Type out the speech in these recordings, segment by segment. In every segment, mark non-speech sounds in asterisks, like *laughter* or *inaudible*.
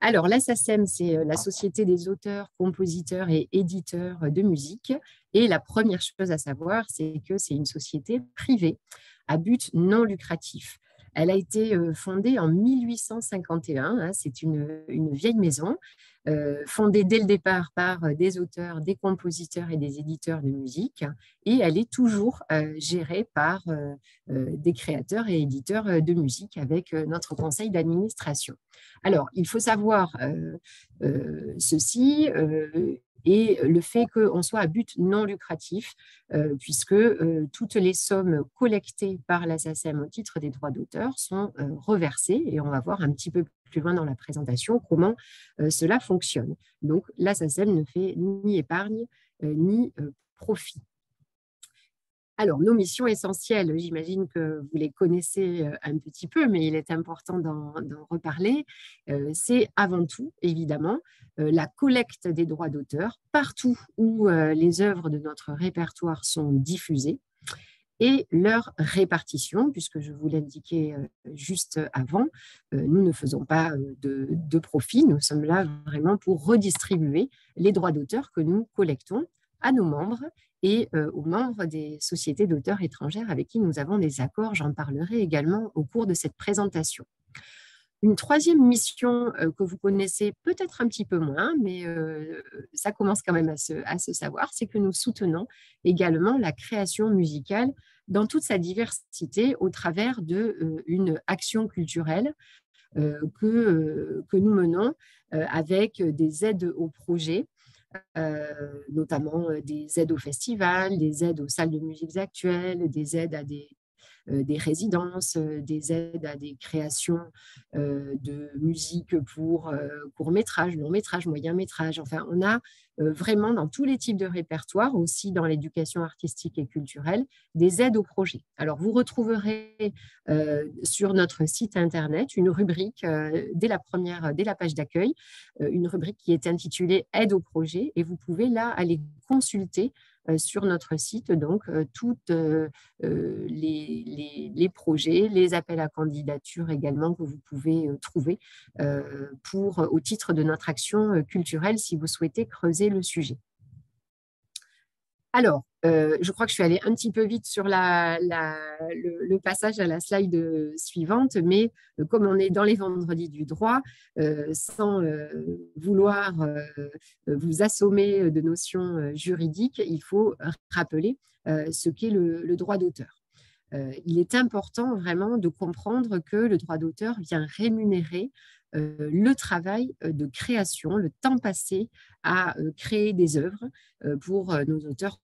Alors, la SACEM, c'est la Société des auteurs, compositeurs et éditeurs de musique. Et la première chose à savoir, c'est que c'est une société privée à but non lucratif. Elle a été fondée en 1851. Hein, c'est une, vieille maison, fondée dès le départ par des auteurs, des compositeurs et des éditeurs de musique. Et elle est toujours gérée par des créateurs et éditeurs de musique avec notre conseil d'administration. Alors, il faut savoir ceci et le fait qu'on soit à but non lucratif, euh, puisque euh, toutes les sommes collectées par la au titre des droits d'auteur sont euh, reversées, et on va voir un petit peu plus loin dans la présentation comment cela fonctionne. Donc, la ne fait ni épargne ni profit. Alors, nos missions essentielles, j'imagine que vous les connaissez euh, un petit peu, mais il est important d'en reparler. Euh, c'est avant tout, évidemment, euh, la collecte des droits d'auteur partout où les œuvres de notre répertoire sont diffusées et leur répartition, puisque je vous l'indiquais juste avant, nous ne faisons pas de, de, profit, nous sommes là vraiment pour redistribuer les droits d'auteur que nous collectons à nos membres et aux membres des sociétés d'auteurs étrangères avec qui nous avons des accords. J'en parlerai également au cours de cette présentation. Une troisième mission que vous connaissez peut-être un petit peu moins, mais ça commence quand même à se, savoir, c'est que nous soutenons également la création musicale dans toute sa diversité au travers d'une action culturelle que, que nous menons avec des aides aux projets notamment euh, des aides au festival, des aides aux salles de musique actuelles, des aides à des euh, des résidences, euh, des aides à des créations euh, de musique pour court métrage, long métrage, moyen métrage. Enfin, on a vraiment dans tous les types de répertoires, aussi dans l'éducation artistique et culturelle, des aides au projet. Alors, vous retrouverez sur notre site internet une rubrique dès la première, dès la page d'accueil, une rubrique qui est intitulée Aide au projet, et vous pouvez là aller consulter euh, sur notre site donc euh, tous euh, les, les, projets, les appels à candidature également que vous pouvez trouver pour, au titre de notre action culturelle si vous souhaitez creuser le sujet. Alors, euh, je crois que je suis allée un petit peu vite sur le, passage à la slide suivante, mais euh, comme on est dans les vendredis du droit, euh, sans vouloir vous assommer de notions juridiques, il faut rappeler ce qu'est le, droit d'auteur. il est important vraiment de comprendre que le droit d'auteur vient rémunérer le travail de création, le temps passé à créer des œuvres pour nos auteurs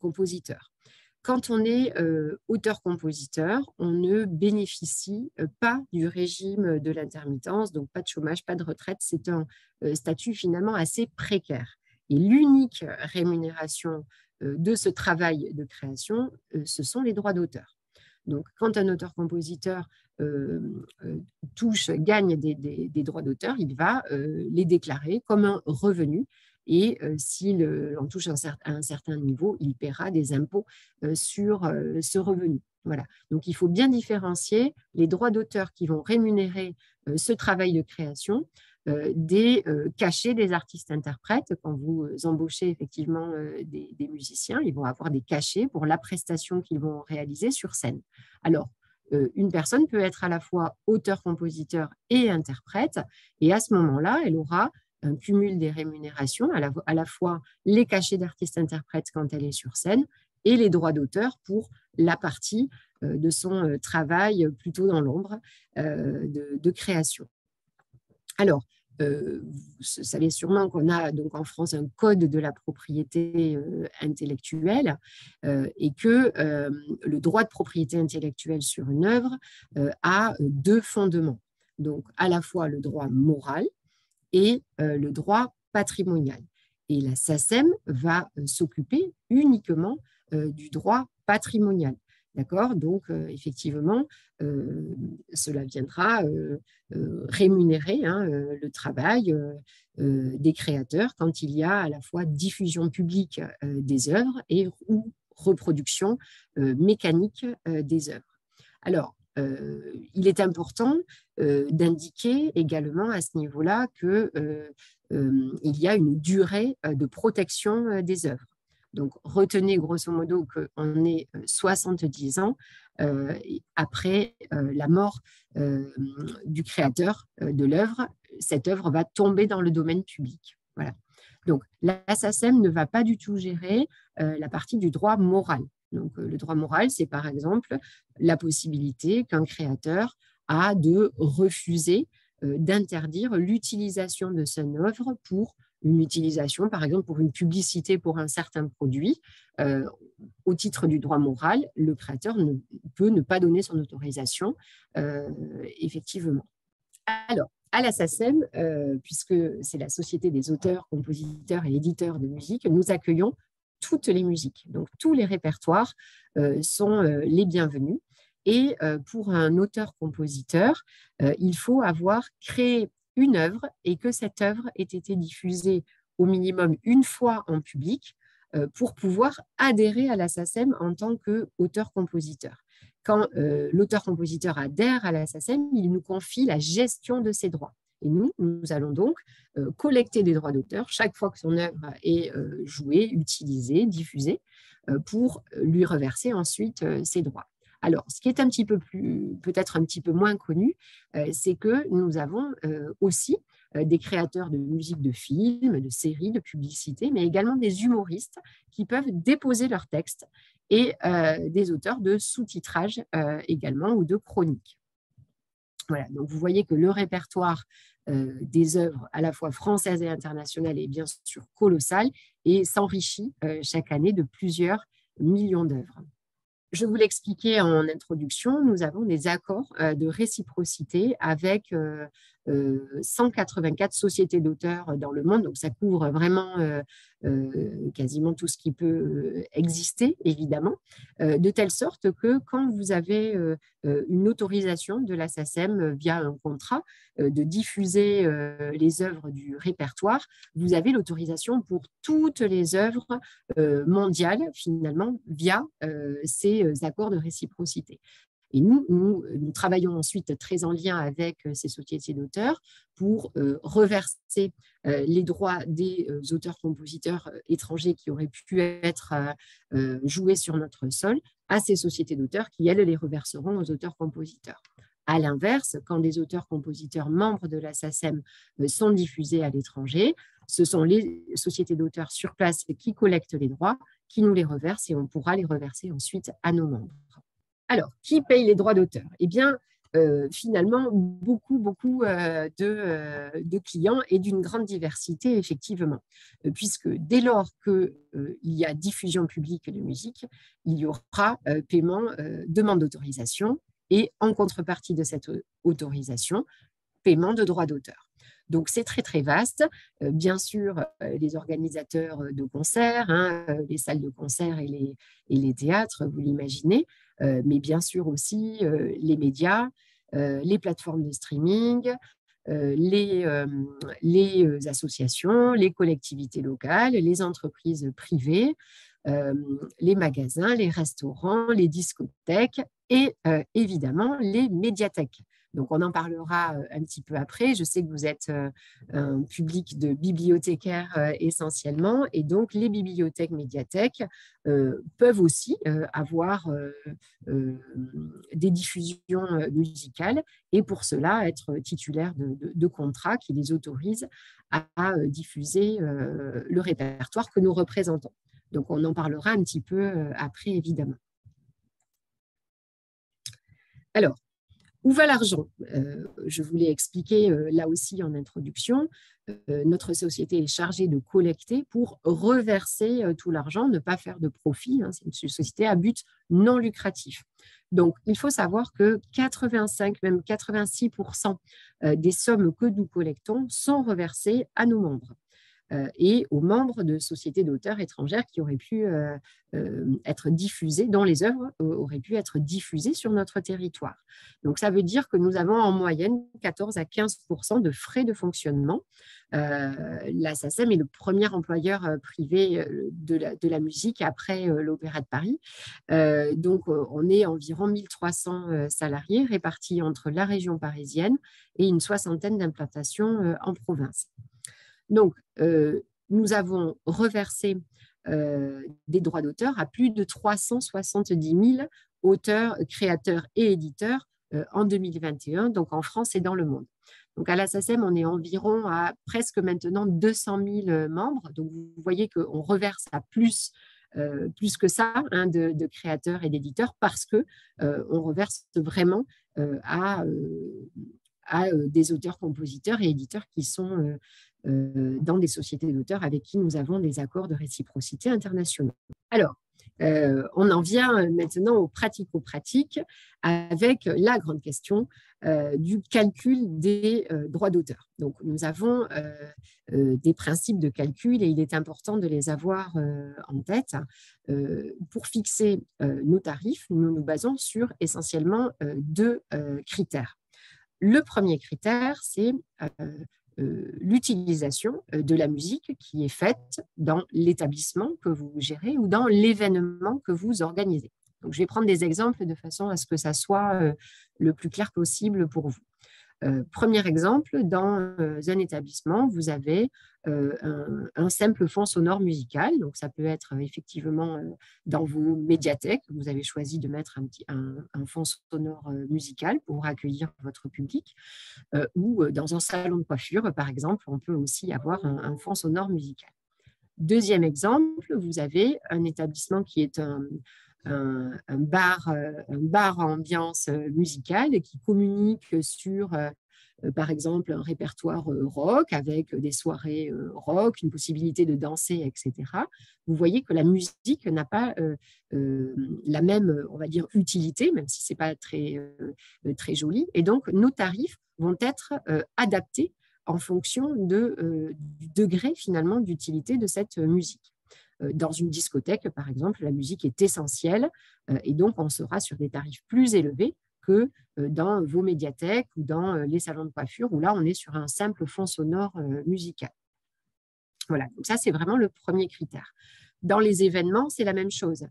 compositeur. Quand on est euh, auteur-compositeur, on ne bénéficie euh, pas du régime de l'intermittence, donc pas de chômage, pas de retraite. C'est un euh, statut finalement assez précaire. Et l'unique rémunération de ce travail de création, ce sont les droits d'auteur. Donc, quand un auteur-compositeur touche, gagne des droits d'auteur, il va les déclarer comme un revenu et s'il en touche à un certain niveau, il paiera des impôts sur ce revenu. Voilà. Donc, il faut bien différencier les droits d'auteur qui vont rémunérer ce travail de création des cachets des artistes-interprètes. Quand vous embauchez effectivement des, musiciens, ils vont avoir des cachets pour la prestation qu'ils vont réaliser sur scène. Alors, une personne peut être à la fois auteur, compositeur et interprète, et à ce moment-là, elle aura un cumul des rémunérations, à la, fois les cachets d'artiste-interprète quand elle est sur scène et les droits d'auteur pour la partie euh, de son euh, travail plutôt dans l'ombre euh, de, création. Alors, vous savez sûrement qu'on a donc en France un code de la propriété intellectuelle et que le droit de propriété intellectuelle sur une œuvre a deux fondements. Donc, à la fois le droit moral, et euh, le droit patrimonial. Et la SACEM va euh, s'occuper uniquement euh, du droit patrimonial. D'accord? Donc, effectivement, cela viendra rémunérer hein, le travail des créateurs quand il y a à la fois diffusion publique des œuvres et ou reproduction mécanique des œuvres. Alors, il est important d'indiquer également à ce niveau-là qu'il y a une durée de protection des œuvres. Donc, retenez grosso modo qu'on est 70 ans après la mort du créateur de l'œuvre. Cette œuvre va tomber dans le domaine public. Voilà. Donc, la ne va pas du tout gérer la partie du droit moral. Donc, le droit moral, c'est par exemple la possibilité qu'un créateur a de refuser d'interdire l'utilisation de son œuvre pour une utilisation, par exemple, pour une publicité pour un certain produit, euh, au titre du droit moral, le créateur ne peut ne pas donner son autorisation, euh, effectivement. Alors, à la SACEM, euh, puisque c'est la Société des auteurs, compositeurs et éditeurs de musique, nous accueillons toutes les musiques. Donc, tous les répertoires sont les bienvenus. Et pour un auteur-compositeur, il faut avoir créé une œuvre et que cette œuvre ait été diffusée au minimum une fois en public euh, pour pouvoir adhérer à la SACEM en tant qu'auteur-compositeur. Quand euh, l'auteur-compositeur adhère à la SACEM, il nous confie la gestion de ses droits. Et nous, nous allons donc euh, collecter des droits d'auteur chaque fois que son œuvre est jouée, utilisée, diffusée, pour lui reverser ensuite ses droits. Alors, ce qui est un petit peu plus, peut-être un petit peu moins connu, euh, c'est que nous avons euh, aussi euh, des créateurs de musique de films, de séries, de publicités, mais également des humoristes qui peuvent déposer leurs textes et des auteurs de sous-titrage également ou de chroniques. Voilà, donc vous voyez que le répertoire des œuvres à la fois françaises et internationales est bien sûr colossal et s'enrichit chaque année de plusieurs millions d'œuvres. Je vous l'expliquais en introduction, nous avons des accords euh, de réciprocité avec euh, 184 euh, sociétés d'auteurs dans le monde, donc ça couvre vraiment euh, euh, quasiment tout ce qui peut exister, évidemment, de telle sorte que quand vous avez une autorisation de la SACEM via un contrat de diffuser les œuvres du répertoire, vous avez l'autorisation pour toutes les œuvres mondiales, finalement, via ces accords de réciprocité. Et nous, nous, travaillons ensuite très en lien avec euh, ces sociétés d'auteurs pour euh, reverser euh, les droits des auteurs-compositeurs étrangers qui auraient pu être joués sur notre sol à ces sociétés d'auteurs qui, elles, les reverseront aux auteurs-compositeurs. À l'inverse, quand des auteurs-compositeurs membres de la SACEM sont diffusés à l'étranger, ce sont les sociétés d'auteurs sur place qui collectent les droits, qui nous les reversent et on pourra les reverser ensuite à nos membres. Alors, qui paye les droits d'auteur? Eh bien, euh, finalement, beaucoup, beaucoup euh, euh, de, clients et d'une grande diversité, effectivement, puisque dès lors qu'il y a diffusion publique de musique, il y aura paiement, demande d'autorisation et en contrepartie de cette autorisation, paiement de droits d'auteur. Donc c'est très très vaste. bien sûr, les organisateurs de concerts, hein, les salles de concert et les, et les théâtres, vous l'imaginez, mais bien sûr aussi euh, les médias, euh, les plateformes de streaming, les, associations, les collectivités locales, les entreprises privées, les magasins, les restaurants, les discothèques et évidemment les médiathèques. Donc, on en parlera euh, un petit peu après. Je sais que vous êtes euh, un public de bibliothécaires euh, essentiellement, et donc les bibliothèques médiathèques peuvent aussi avoir des diffusions musicales et pour cela être titulaires de, contrats qui les autorisent à, diffuser le répertoire que nous représentons. Donc, on en parlera un petit peu après, évidemment. Alors, où va l'argent? Euh, Je vous l'ai expliqué euh, là aussi en introduction. Euh, notre société est chargée de collecter pour reverser tout l'argent, ne pas faire de profit. Hein. C'est une société à but non lucratif. Donc, il faut savoir que 85, même 86% des sommes que nous collectons sont reversées à nos membres. Et aux membres de sociétés d'auteurs étrangères qui auraient pu être diffusées, dont les œuvres auraient pu être diffusées sur notre territoire. Donc ça veut dire que nous avons en moyenne 14 à 15% de frais de fonctionnement. la SACEM est le premier employeur privé de la, de la musique après l'Opéra de Paris. donc on est environ 1300 salariés répartis entre la région parisienne et une soixantaine d'implantations en province. Donc, euh, nous avons reversé euh, des droits d'auteur à plus de 370 000 auteurs, créateurs et éditeurs euh, en 2021, donc en France et dans le monde. Donc à la SACEM, on est environ à presque maintenant 200 000 membres. Donc vous voyez qu'on reverse à plus, que ça hein, de, créateurs et d'éditeurs parce que on reverse vraiment à, des auteurs-compositeurs et éditeurs qui sont dans des sociétés d'auteurs avec qui nous avons des accords de réciprocité internationaux. Alors, euh, on en vient maintenant aux pratico-pratiques avec la grande question euh, du calcul des droits d'auteur. Donc, nous avons des principes de calcul et il est important de les avoir en tête. pour fixer nos tarifs, nous nous basons sur essentiellement deux critères. Le premier critère, c'est euh, l'utilisation euh, de la musique qui est faite dans l'établissement que vous gérez ou dans l'événement que vous organisez. Donc, je vais prendre des exemples de façon à ce que ça soit euh, le plus clair possible pour vous. Euh, premier exemple, dans euh, un établissement, vous avez euh, un, simple fond sonore musical. Donc, ça peut être effectivement dans vos médiathèques. Vous avez choisi de mettre un, fond sonore musical pour accueillir votre public. ou dans un salon de coiffure, par exemple, on peut aussi avoir un fond sonore musical. Deuxième exemple, vous avez un établissement qui est un, un, bar, euh, un bar ambiance euh, musicale qui communique sur euh, par exemple un répertoire rock avec des soirées rock, une possibilité de danser, etc. Vous voyez que la musique n'a pas la même, on va dire, utilité, même si c'est pas très, joli. Et donc, nos tarifs vont être adaptés en fonction du degré finalement d'utilité de cette musique. Euh, dans une discothèque, par exemple, la musique est essentielle euh, et donc on sera sur des tarifs plus élevés que euh, dans vos médiathèques ou dans les salons de coiffure où là on est sur un simple fond sonore musical. Voilà, donc ça c'est vraiment le premier critère. Dans les événements, c'est la même chose.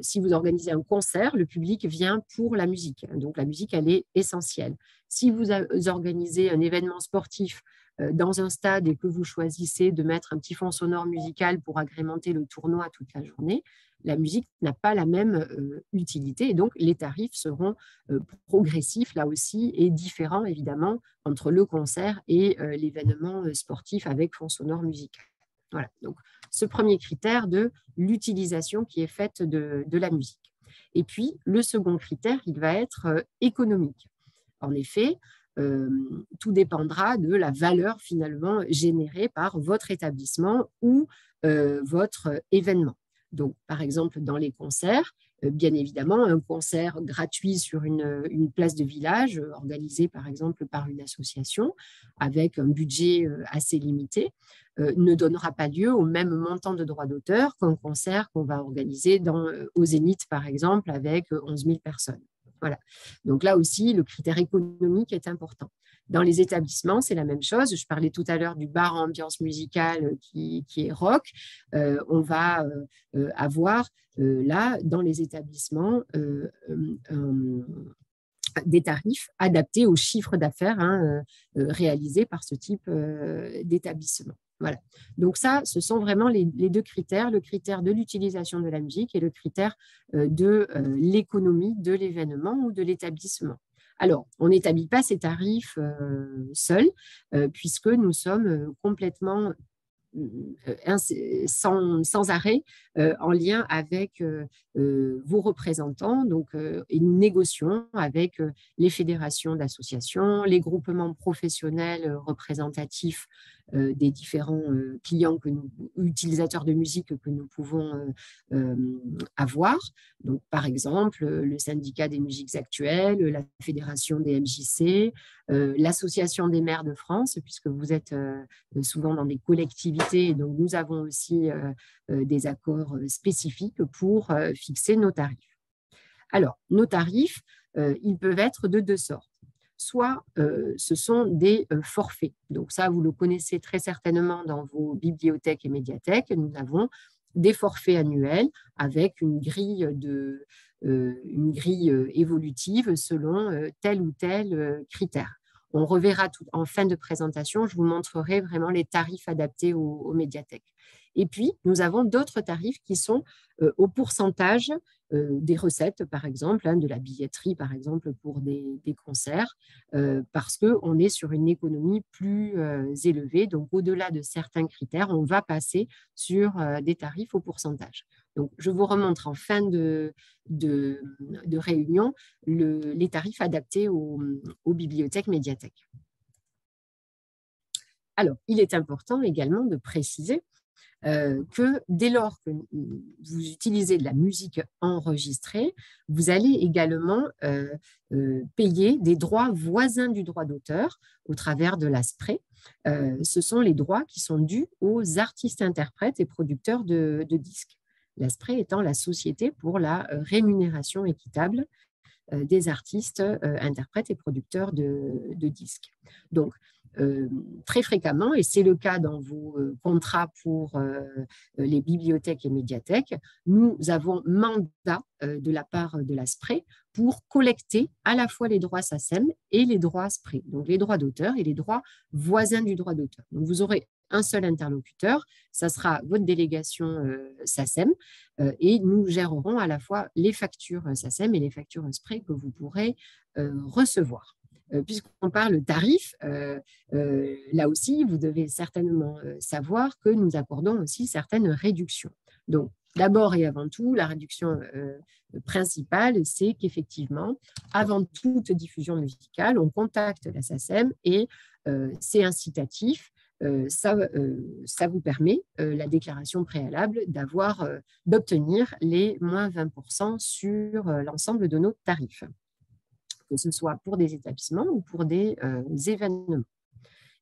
si vous organisez un concert, le public vient pour la musique. Donc la musique, elle est essentielle. Si vous organisez un événement sportif dans un stade et que vous choisissez de mettre un petit fond sonore musical pour agrémenter le tournoi toute la journée, la musique n'a pas la même euh, utilité et donc les tarifs seront euh, progressifs là aussi et différents évidemment entre le concert et l'événement sportif avec fond sonore musical. Voilà, donc ce premier critère de l'utilisation qui est faite de, la musique. Et puis le second critère, il va être économique. En effet, tout dépendra de la valeur finalement générée par votre établissement ou votre événement. Donc, par exemple, dans les concerts, bien évidemment, un concert gratuit sur une, place de village, organisé par exemple par une association, avec un budget assez limité, ne donnera pas lieu au même montant de droits d'auteur qu'un concert qu'on va organiser dans, au Zénith, par exemple, avec 11 000 personnes. Voilà. Donc là aussi, le critère économique est important. Dans les établissements, c'est la même chose. Je parlais tout à l'heure du bar ambiance musicale qui, est rock. Euh, on va euh, avoir euh, là, dans les établissements, des tarifs adaptés au chiffre d'affaires hein, réalisés par ce type d'établissement. Voilà. Donc ça, ce sont vraiment les, deux critères, le critère de l'utilisation de la musique et le critère euh, de euh, l'économie de l'événement ou de l'établissement. Alors, on n'établit pas ces tarifs euh, seuls, puisque nous sommes complètement sans, arrêt en lien avec vos représentants. Donc, et nous négocions avec les fédérations d'associations, les groupements professionnels représentatifs des différents clients que nous, utilisateurs de musique que nous pouvons avoir. Donc, par exemple, le syndicat des musiques actuelles, la fédération des MJC, l'association des maires de France, puisque vous êtes souvent dans des collectivités, donc nous avons aussi des accords spécifiques pour fixer nos tarifs. Alors, nos tarifs, ils peuvent être de deux sortes soit ce sont des forfaits. Donc ça, vous le connaissez très certainement dans vos bibliothèques et médiathèques. Nous avons des forfaits annuels avec une grille, grille évolutive selon tel ou tel critère. On reverra tout, en fin de présentation, je vous montrerai vraiment les tarifs adaptés aux médiathèques. Et puis, nous avons d'autres tarifs qui sont euh, au pourcentage euh, des recettes, par exemple, hein, de la billetterie, par exemple, pour des, concerts, euh, parce qu'on est sur une économie plus élevée. Donc, au-delà de certains critères, on va passer sur des tarifs au pourcentage. Donc, je vous remontre en fin de, réunion les tarifs adaptés aux bibliothèques médiathèques. Alors, il est important également de préciser euh, que dès lors que vous utilisez de la musique enregistrée, vous allez également euh, euh, payer des droits voisins du droit d'auteur au travers de l'ASPRE. ce sont les droits qui sont dus aux artistes, interprètes et producteurs de, disques. L'ASPRE étant la société pour la rémunération équitable des artistes, interprètes et producteurs de, de disques. Donc, euh, très fréquemment, et c'est le cas dans vos euh, contrats pour euh, les bibliothèques et médiathèques, nous avons mandat de la part de la SPRE pour collecter à la fois les droits SACEM et les droits SPRE, donc les droits d'auteur et les droits voisins du droit d'auteur. Donc vous aurez un seul interlocuteur, ça sera votre délégation SACEM, et nous gérerons à la fois les factures SACEM et les factures SPRE que vous pourrez recevoir. Euh, puisqu'on parle tarif, euh, euh, là aussi, vous devez certainement savoir que nous accordons aussi certaines réductions. Donc, d'abord et avant tout, la réduction principale, c'est qu'effectivement, avant toute diffusion musicale, on contacte la SACEM et c'est incitatif. ça, vous permet, la déclaration préalable, d'obtenir les moins 20% sur l'ensemble de nos tarifs que ce soit pour des établissements ou pour des euh, événements.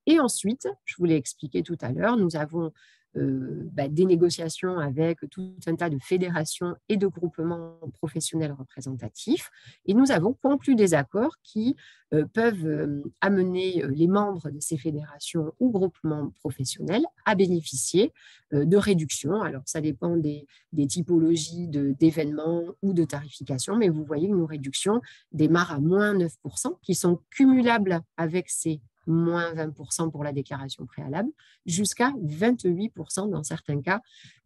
Et ensuite, je vous l'ai expliqué tout à l'heure, nous avons bah, des négociations avec tout un tas de fédérations et de groupements professionnels représentatifs. Et nous avons conclu des accords qui euh, peuvent amener les membres de ces fédérations ou groupements professionnels à bénéficier de réductions. Alors, ça dépend des, des typologies d'événements ou de tarification, mais vous voyez que nos réductions démarrent à moins 9%, qui sont cumulables avec ces moins 20% pour la déclaration préalable, jusqu'à 28% dans certains cas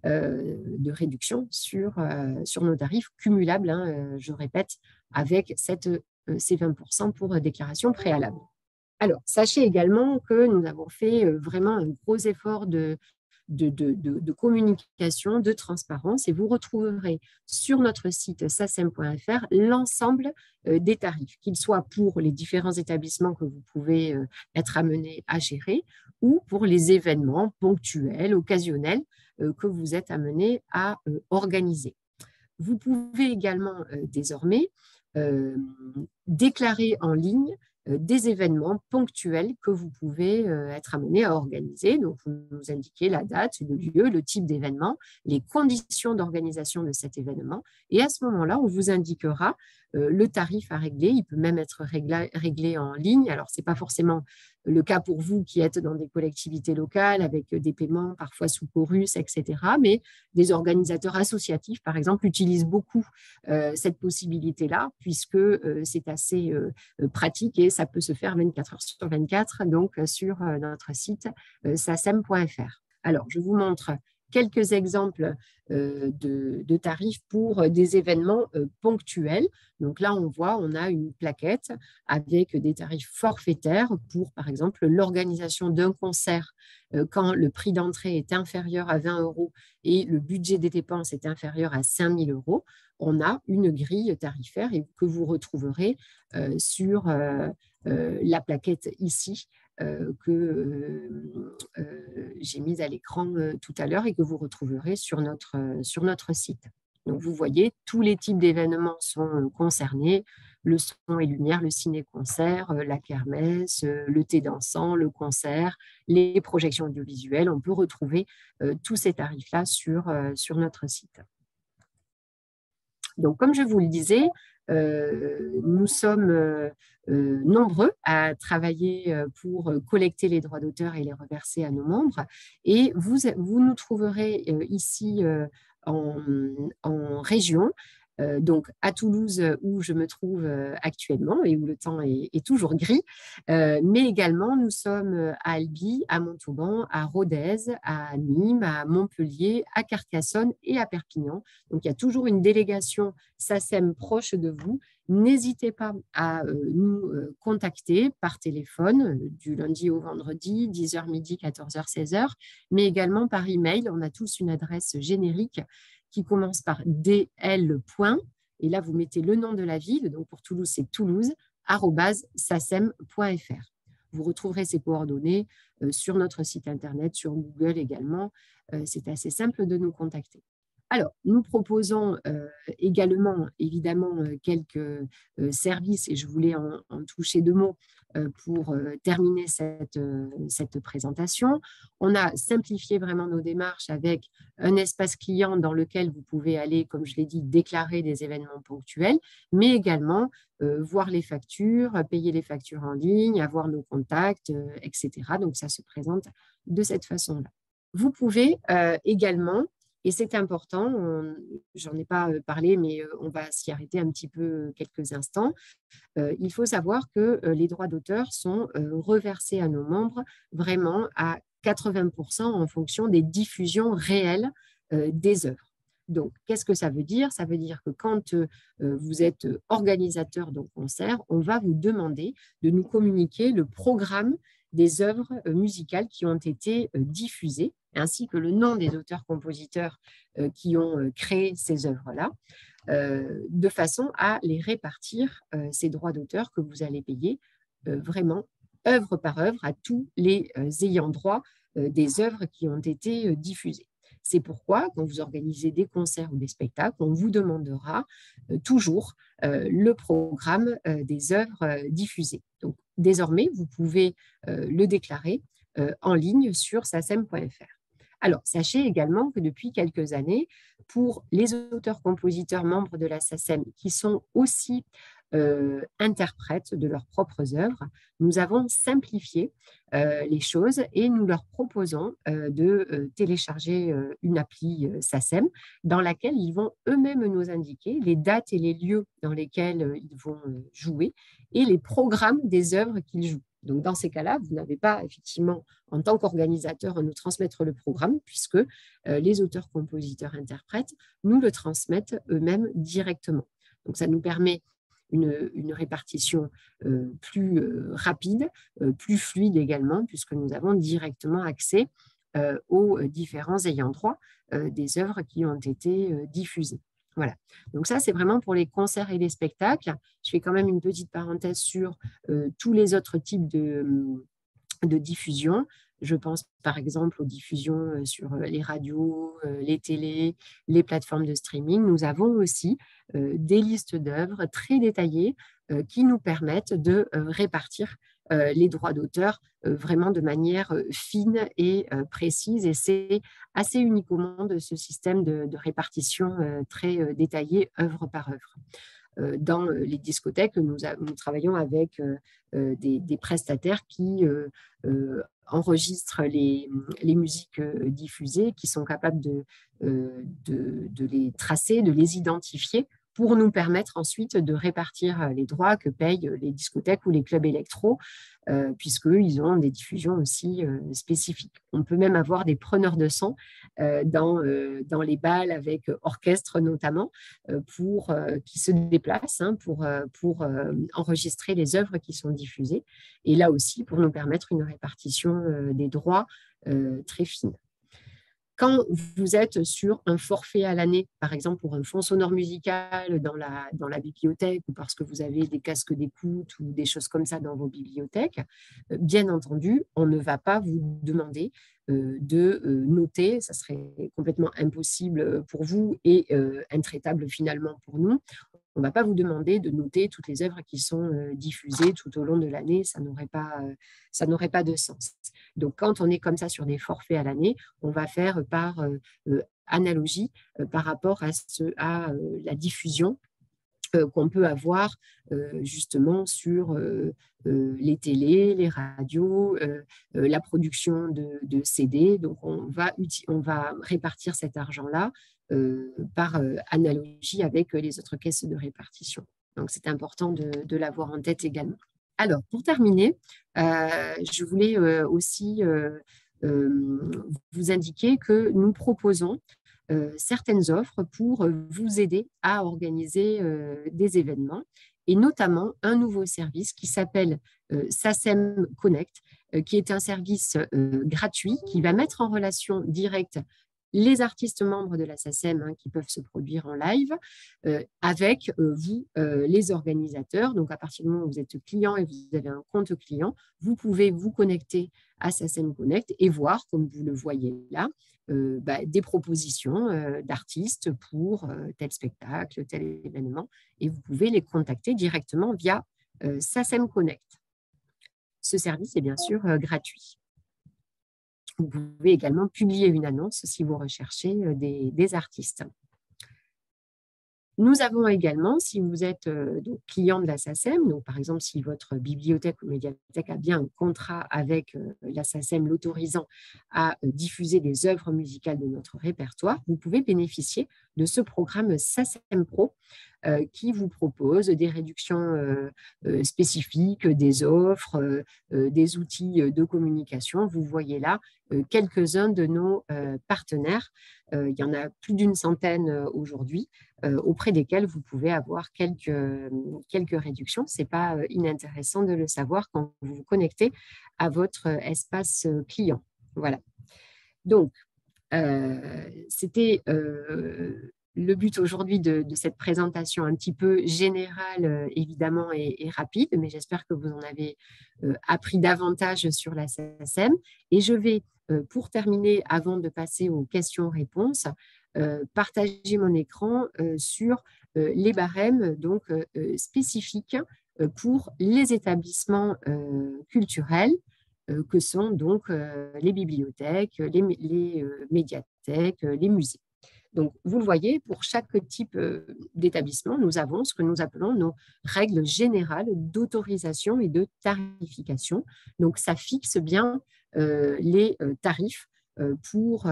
euh, de réduction sur, euh, sur nos tarifs cumulables, hein, euh, je répète, avec ces 20% pour déclaration préalable. Alors, sachez également que nous avons fait vraiment un gros effort de, de, communication, de transparence. Et vous retrouverez sur notre site sacem.fr l'ensemble euh, des tarifs, qu'ils soient pour les différents établissements que vous pouvez euh, être amenés à gérer ou pour les événements ponctuels, occasionnels euh, que vous êtes amenés à organiser. Vous pouvez également désormais déclarer en ligne des événements ponctuels que vous pouvez euh, être amené à organiser. Donc, vous nous indiquez la date, le lieu, le type d'événement, les conditions d'organisation de cet événement. Et à ce moment-là, on vous indiquera euh, le tarif à régler. Il peut même être réglé, en ligne. Alors, ce n'est pas forcément le cas pour vous qui êtes dans des collectivités locales avec des paiements parfois sous chorus, etc. Mais des organisateurs associatifs, par exemple, utilisent beaucoup cette possibilité-là puisque c'est assez pratique et ça peut se faire 24 heures sur 24, donc sur notre site sasem.fr. Alors, je vous montre quelques exemples euh, de, tarifs pour des événements euh, ponctuels. Donc là, on voit, on a une plaquette avec des tarifs forfaitaires pour, par exemple, l'organisation d'un concert euh, quand le prix d'entrée est inférieur à 20 euros et le budget des dépenses est inférieur à 5 000 euros. On a une grille tarifaire que vous retrouverez sur la plaquette ici que j'ai mise à l'écran tout à l'heure et que vous retrouverez sur notre, sur notre site. Donc, vous voyez, tous les types d'événements sont concernés, le son et lumière, le ciné-concert, la kermesse, le thé dansant, le concert, les projections audiovisuelles. On peut retrouver tous ces tarifs-là sur, sur notre site. Donc, comme je vous le disais, nous sommes nombreux à travailler pour collecter les droits d'auteur et les reverser à nos membres. Et vous, vous nous trouverez ici en, région. Euh, donc à Toulouse où je me trouve euh, actuellement et où le temps est, toujours gris, euh, mais également nous sommes à Albi, à Montauban, à Rodez, à Nîmes, à Montpellier, à Carcassonne et à Perpignan. Donc il y a toujours une délégation SACEM proche de vous. N'hésitez pas à nous contacter par téléphone du lundi au vendredi, 10h midi, 14h, 16h, mais également par email. On a tous une adresse générique qui commence par DL. Et là, vous mettez le nom de la ville. Donc pour Toulouse, c'est toulouse, sacem.fr. Vous retrouverez ces coordonnées euh, sur notre site internet, sur Google également. Euh, c'est assez simple de nous contacter. Alors, nous proposons euh, également, évidemment, quelques services, et je voulais en, toucher deux mots pour euh, terminer cette, euh, cette présentation. On a simplifié vraiment nos démarches avec un espace client dans lequel vous pouvez aller, comme je l'ai dit, déclarer des événements ponctuels, mais également voir les factures, payer les factures en ligne, avoir nos contacts, etc. Donc, ça se présente de cette façon-là. Vous pouvez également et c'est important, j'en ai pas parlé, mais on va s'y arrêter un petit peu quelques instants. il faut savoir que les droits d'auteur sont reversés à nos membres vraiment à 80% en fonction des diffusions réelles des œuvres. Donc, qu'est-ce que ça veut dire? Ça veut dire que quand vous êtes organisateur d'un concert, on va vous demander de nous communiquer le programme des œuvres musicales qui ont été diffusées ainsi que le nom des auteurs-compositeurs euh, qui ont euh, créé ces œuvres-là, euh, de façon à les répartir, ces droits d'auteur que vous allez payer vraiment œuvre par œuvre à tous les ayants droit des œuvres qui ont été diffusées. C'est pourquoi, quand vous organisez des concerts ou des spectacles, on vous demandera toujours le programme des œuvres diffusées. Désormais, vous pouvez le déclarer en ligne sur sacem.fr. Alors, sachez également que depuis quelques années, pour les auteurs-compositeurs membres de la SACEM qui sont aussi euh, interprètes de leurs propres œuvres, nous avons simplifié euh, les choses et nous leur proposons euh, de télécharger une appli SACEM dans laquelle ils vont eux-mêmes nous indiquer les dates et les lieux dans lesquels ils vont jouer et les programmes des œuvres qu'ils jouent. Donc, dans ces cas-là, vous n'avez pas effectivement, en tant qu'organisateur, à nous transmettre le programme, puisque les auteurs, compositeurs, interprètes nous le transmettent eux-mêmes directement. Donc, ça nous permet une, répartition euh, plus euh, rapide, plus fluide également, puisque nous avons directement accès aux différents ayants droit des œuvres qui ont été diffusées. Voilà. Donc ça, c'est vraiment pour les concerts et les spectacles. Je fais quand même une petite parenthèse sur euh, tous les autres types de, de, diffusion. Je pense par exemple aux diffusions sur les radios, les télés, les plateformes de streaming. Nous avons aussi des listes d'œuvres très détaillées qui nous permettent de répartir les droits d'auteur vraiment de manière fine et précise. Et c'est assez unique au monde ce système de, répartition très détaillé œuvre par œuvre. Dans les discothèques, nous, travaillons avec des, prestataires qui enregistrent les, musiques diffusées, qui sont capables de, les tracer, de les identifier pour nous permettre ensuite de répartir euh, les droits que payent les discothèques ou les clubs électro, euh, puisqu'ils ont des diffusions aussi euh, spécifiques. On peut même avoir des preneurs de dans, dans les balles avec orchestre notamment, pour, qui se déplacent hein, pour, pour enregistrer les œuvres qui sont diffusées, et là aussi pour nous permettre une répartition des droits très fine. Quand vous êtes sur un forfait à l'année, par exemple pour un fond sonore musical dans la, bibliothèque ou parce que vous avez des casques d'écoute ou des choses comme ça dans vos bibliothèques, euh, bien entendu, on ne va pas vous demander euh, de euh, noter, ça serait complètement impossible pour vous et intraitable finalement pour nous. On ne va pas vous demander de noter toutes les œuvres qui sont diffusées tout au long de l'année, ça n'aurait pas, ça n'aurait pas de sens. Donc, quand on est comme ça sur des forfaits à l'année, on va faire par euh, euh, analogie euh, par rapport à, la diffusion qu'on peut avoir justement sur les télés, les radios, la production de, CD. Donc, on va répartir cet argent-là par analogie avec les autres caisses de répartition. Donc, c'est important de l'avoir en tête également. Alors, pour terminer, euh, je voulais euh, aussi euh, vous indiquer que nous proposons certaines offres pour vous aider à organiser des événements et notamment un nouveau service qui s'appelle SACEM Connect, qui est un service gratuit qui va mettre en relation directe les artistes membres de la SACEM hein, qui peuvent se produire en live euh, avec euh, vous, euh, les organisateurs. Donc, à partir du moment où vous êtes client et vous avez un compte client, vous pouvez vous connecter à SACEM Connect et voir, comme vous le voyez là, bah, des propositions d'artistes pour tel spectacle, tel événement, et vous pouvez les contacter directement via SACEM Connect. Ce service est bien sûr gratuit. Vous pouvez également publier une annonce si vous recherchez euh, des, artistes. Nous avons également, si vous êtes euh, client de la SACEM, donc par exemple si votre bibliothèque ou médiathèque a bien un contrat avec euh, la SACEM l'autorisant à diffuser des œuvres musicales de notre répertoire, vous pouvez bénéficier de ce programme SACEM Pro qui vous propose des réductions euh, euh, spécifiques, des offres, des outils de communication. Vous voyez là quelques-uns de nos partenaires. il y en a plus d'une centaine aujourd'hui auprès desquels vous pouvez avoir quelques, quelques réductions. Ce n'est pas inintéressant de le savoir quand vous vous connectez à votre espace client. Voilà. Donc, c'était le but aujourd'hui de, cette présentation un petit peu générale, euh, évidemment, et, rapide, mais j'espère que vous en avez euh, appris davantage sur la SACEM. Et je vais, euh, pour terminer, avant de passer aux questions-réponses, partager mon écran sur les barèmes donc, spécifiques pour les établissements culturels que sont donc les bibliothèques, les médiathèques, les musées. Donc, vous le voyez, pour chaque type euh, d'établissement, nous avons ce que nous appelons nos règles générales d'autorisation et de tarification. Donc, ça fixe bien euh, les euh, tarifs pour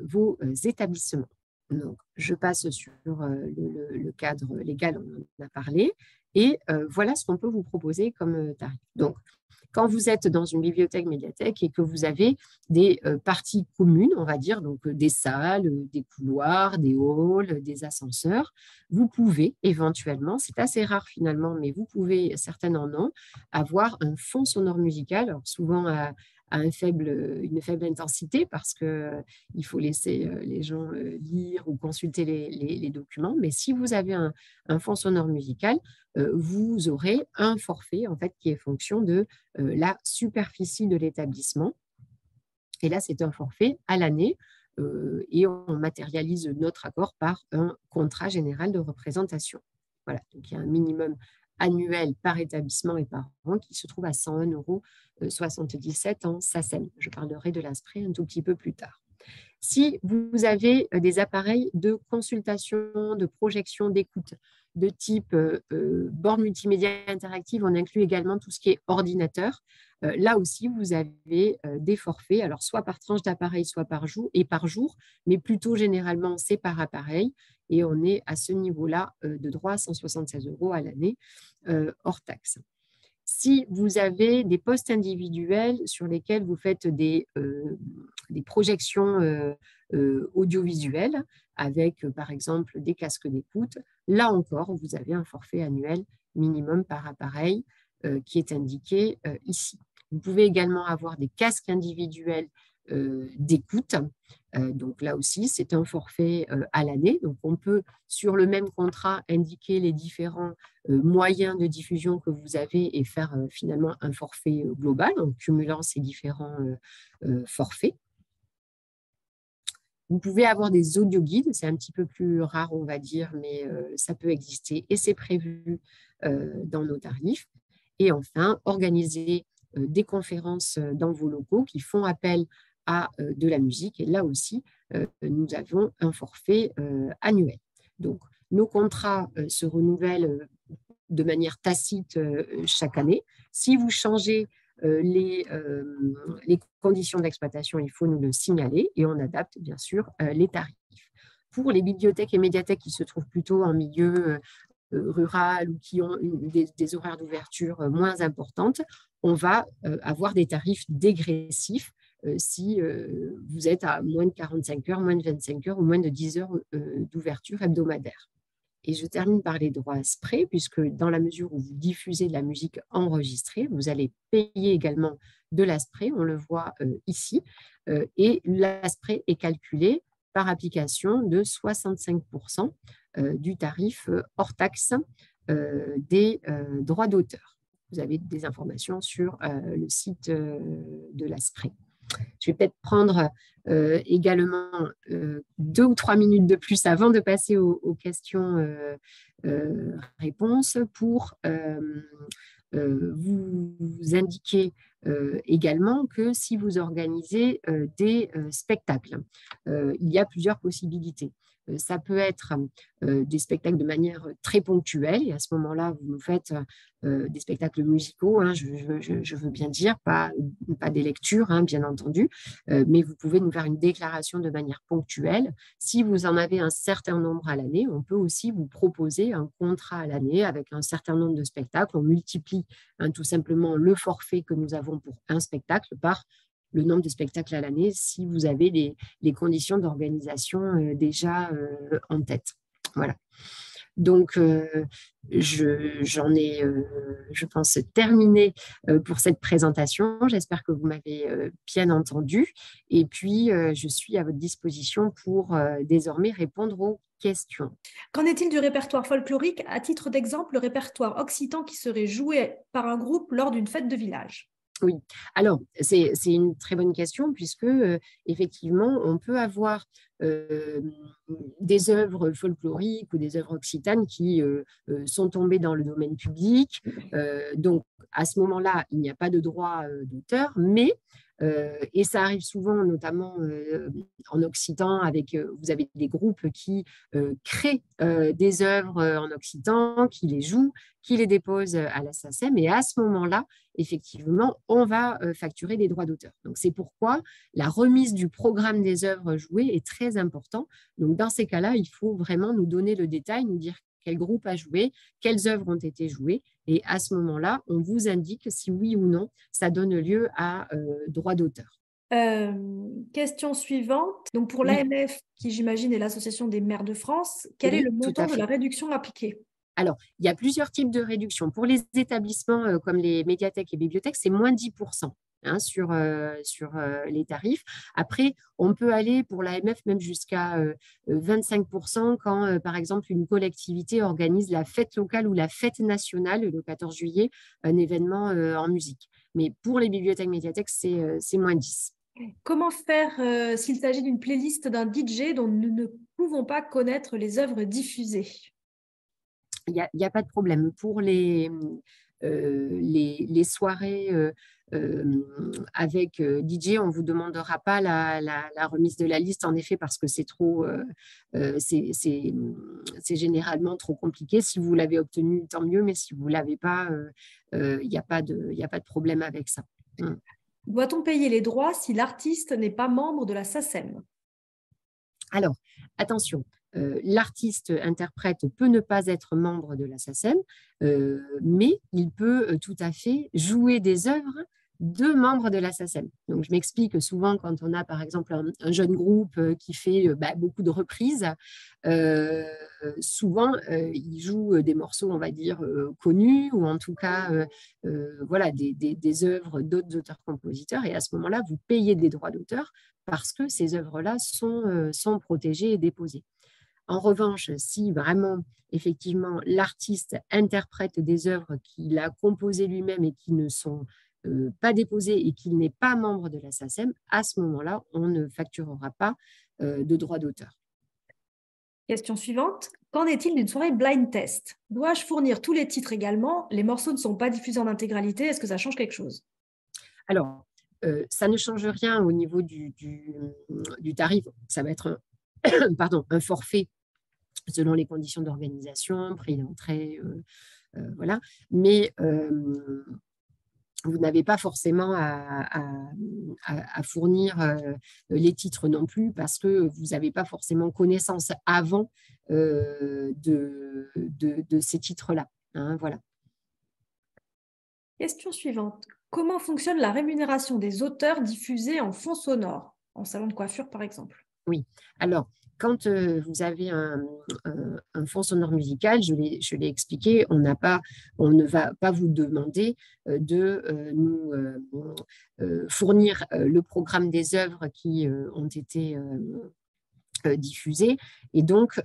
vos établissements. Donc, je passe sur le, cadre légal, on en a parlé, et voilà ce qu'on peut vous proposer comme tarif. Donc, quand vous êtes dans une bibliothèque médiathèque et que vous avez des euh, parties communes, on va dire, donc euh, des salles, euh, des couloirs, des halls, des ascenseurs, vous pouvez éventuellement, c'est assez rare finalement, mais vous pouvez, certaines en ont, avoir un fond sonore musical, souvent à, un faible, une faible intensité parce qu'il faut laisser les gens lire ou consulter les, documents. Mais si vous avez un, un fond sonore musical, vous aurez un forfait en fait qui est fonction de la superficie de l'établissement. Et là, c'est un forfait à l'année et on matérialise notre accord par un contrat général de représentation. Voilà, donc il y a un minimum annuel par établissement et par an qui se trouve à 101,77 euros en SACEM. Je parlerai de l'ASPRE un tout petit peu plus tard. Si vous avez des appareils de consultation, de projection, d'écoute, de type euh, euh, borne multimédia interactive, on inclut également tout ce qui est ordinateur. Euh, là aussi, vous avez des forfaits, alors soit par tranche d'appareil, soit par jour et par jour, mais plutôt généralement c'est par appareil. Et on est à ce niveau-là de droit à 176 euros à l'année hors taxe. Si vous avez des postes individuels sur lesquels vous faites des, projections audiovisuelles, avec par exemple des casques d'écoute, Là encore, vous avez un forfait annuel minimum par appareil euh, qui est indiqué euh, ici. Vous pouvez également avoir des casques individuels d'écoute. donc là aussi, c'est un forfait à l'année. Donc on peut, sur le même contrat, indiquer les différents moyens de diffusion que vous avez et faire finalement un forfait global en cumulant ces différents forfaits. Vous pouvez avoir des audio guides, c'est un petit peu plus rare, on va dire, mais ça peut exister et c'est prévu dans nos tarifs. Et enfin, organiser des conférences dans vos locaux qui font appel à de la musique. Et là aussi, nous avons un forfait annuel. Donc, nos contrats se renouvellent de manière tacite chaque année. Si vous changez les, conditions d'exploitation, il faut nous le signaler et on adapte bien sûr les tarifs. Pour les bibliothèques et médiathèques qui se trouvent plutôt en milieu rural ou qui ont des, horaires d'ouverture moins importantes, on va avoir des tarifs dégressifs si vous êtes à moins de 45 heures, moins de 25 heures ou moins de 10 heures d'ouverture hebdomadaire. Et je termine par les droits spray, puisque dans la mesure où vous diffusez de la musique enregistrée, vous allez payer également de l'aspray, on le voit ici, et l'aspray est calculé par application de 65% du tarif hors taxe des droits d'auteur. Vous avez des informations sur le site de l'ASPRE. Je vais peut-être prendre également deux ou trois minutes de plus avant de passer aux, questions-réponses pour vous indiquer également que si vous organisez des spectacles, il y a plusieurs possibilités. Euh, ça peut être euh, des spectacles de manière très ponctuelle et à ce moment-là, vous nous faites euh, des spectacles musicaux, hein, je, veux bien dire, pas, pas des lectures, hein, bien entendu, mais vous pouvez nous faire une déclaration de manière ponctuelle. Si vous en avez un certain nombre à l'année, on peut aussi vous proposer un contrat à l'année avec un certain nombre de spectacles. On multiplie hein, tout simplement le forfait que nous avons pour un spectacle par le nombre de spectacles à l'année si vous avez les, conditions d'organisation euh, déjà euh, en tête. Voilà. Donc, euh, j'en ai, je pense, terminé pour cette présentation. J'espère que vous m'avez bien entendu. Et puis, je suis à votre disposition pour désormais répondre aux questions. Qu'en est-il du répertoire folklorique? À titre d'exemple, le répertoire occitan qui serait joué par un groupe lors d'une fête de village. Oui, alors c'est une très bonne question puisque effectivement on peut avoir des œuvres folkloriques ou des œuvres occitanes qui sont tombées dans le domaine public. donc à ce moment-là, il n'y a pas de droit d'auteur, mais et ça arrive souvent, notamment en occitan, avec vous avez des groupes qui créent des œuvres en occitan, qui les jouent, qui les déposent à la SACEM, et à ce moment-là, effectivement, on va facturer des droits d'auteur. Donc c'est pourquoi la remise du programme des œuvres jouées est très important. Donc dans ces cas-là, il faut vraiment nous donner le détail, nous dire quel groupe a joué, quelles œuvres ont été jouées. Et à ce moment-là, on vous indique si oui ou non ça donne lieu à euh, droit d'auteur. Euh, question suivante. Donc pour l'AMF, qui j'imagine est l'Association des maires de France, quel est le montant de la réduction appliquée? Alors, il y a plusieurs types de réductions. Pour les établissements euh, comme les médiathèques et bibliothèques, c'est moins 10%. Hein, sur, euh, sur euh, les tarifs. Après, on peut aller pour l'AMF même jusqu'à 25% euh, quand, par exemple, une collectivité organise la fête locale ou la fête nationale le 14 juillet, un événement en musique. Mais pour les bibliothèques médiathèques, c'est moins 10. Comment faire s'il s'agit d'une playlist d'un DJ dont nous ne pouvons pas connaître les œuvres diffusées? Il n'y a, pas de problème. Pour les, les, les, soirées avec DJ, on ne vous demandera pas la, remise de la liste, en effet, parce que c'est trop, c'est généralement trop compliqué. Si vous l'avez obtenu, tant mieux, mais si vous ne l'avez pas, il n'y a, pas de, a pas de problème avec ça. Mmh. Doit-on payer les droits si l'artiste n'est pas membre de la SACEM Alors, attention, euh, l'artiste interprète peut ne pas être membre de la euh, mais il peut euh, tout à fait jouer des œuvres deux membres de la. Donc, je m'explique souvent quand on a, par exemple, un, jeune groupe euh, qui fait euh, bah, beaucoup de reprises, euh, souvent, il joue des morceaux, on va dire, connus, ou en tout cas, voilà, des, des, œuvres d'autres auteurs-compositeurs. Et à ce moment-là, vous payez des droits d'auteur parce que ces œuvres-là sont, sont protégées et déposées. En revanche, si vraiment, effectivement, l'artiste interprète des œuvres qu'il a composées lui-même et qui ne sont euh, pas déposé et qu'il n'est pas membre de la SACEM, à ce moment-là, on ne facturera pas euh, de droit d'auteur. Question suivante. Qu'en est-il d'une soirée blind test? Dois-je fournir tous les titres également? Les morceaux ne sont pas diffusés en intégralité. Est-ce que ça change quelque chose? Alors, euh, ça ne change rien au niveau du, du, tarif. Ça va être un, *coughs* pardon, un forfait selon les conditions d'organisation, prix d'entrée, voilà. Mais vous n'avez pas forcément à, fournir euh, les titres non plus parce que vous n'avez pas forcément connaissance avant euh, de, ces titres-là. Hein. Question suivante. Comment fonctionne la rémunération des auteurs diffusés en fond sonore, en salon de coiffure par exemple Oui, alors quand euh, vous avez un, fond sonore musical, je l'ai expliqué, on, ne va pas vous demander euh, de euh, nous fournir le programme des œuvres qui ont été diffusées. Et donc,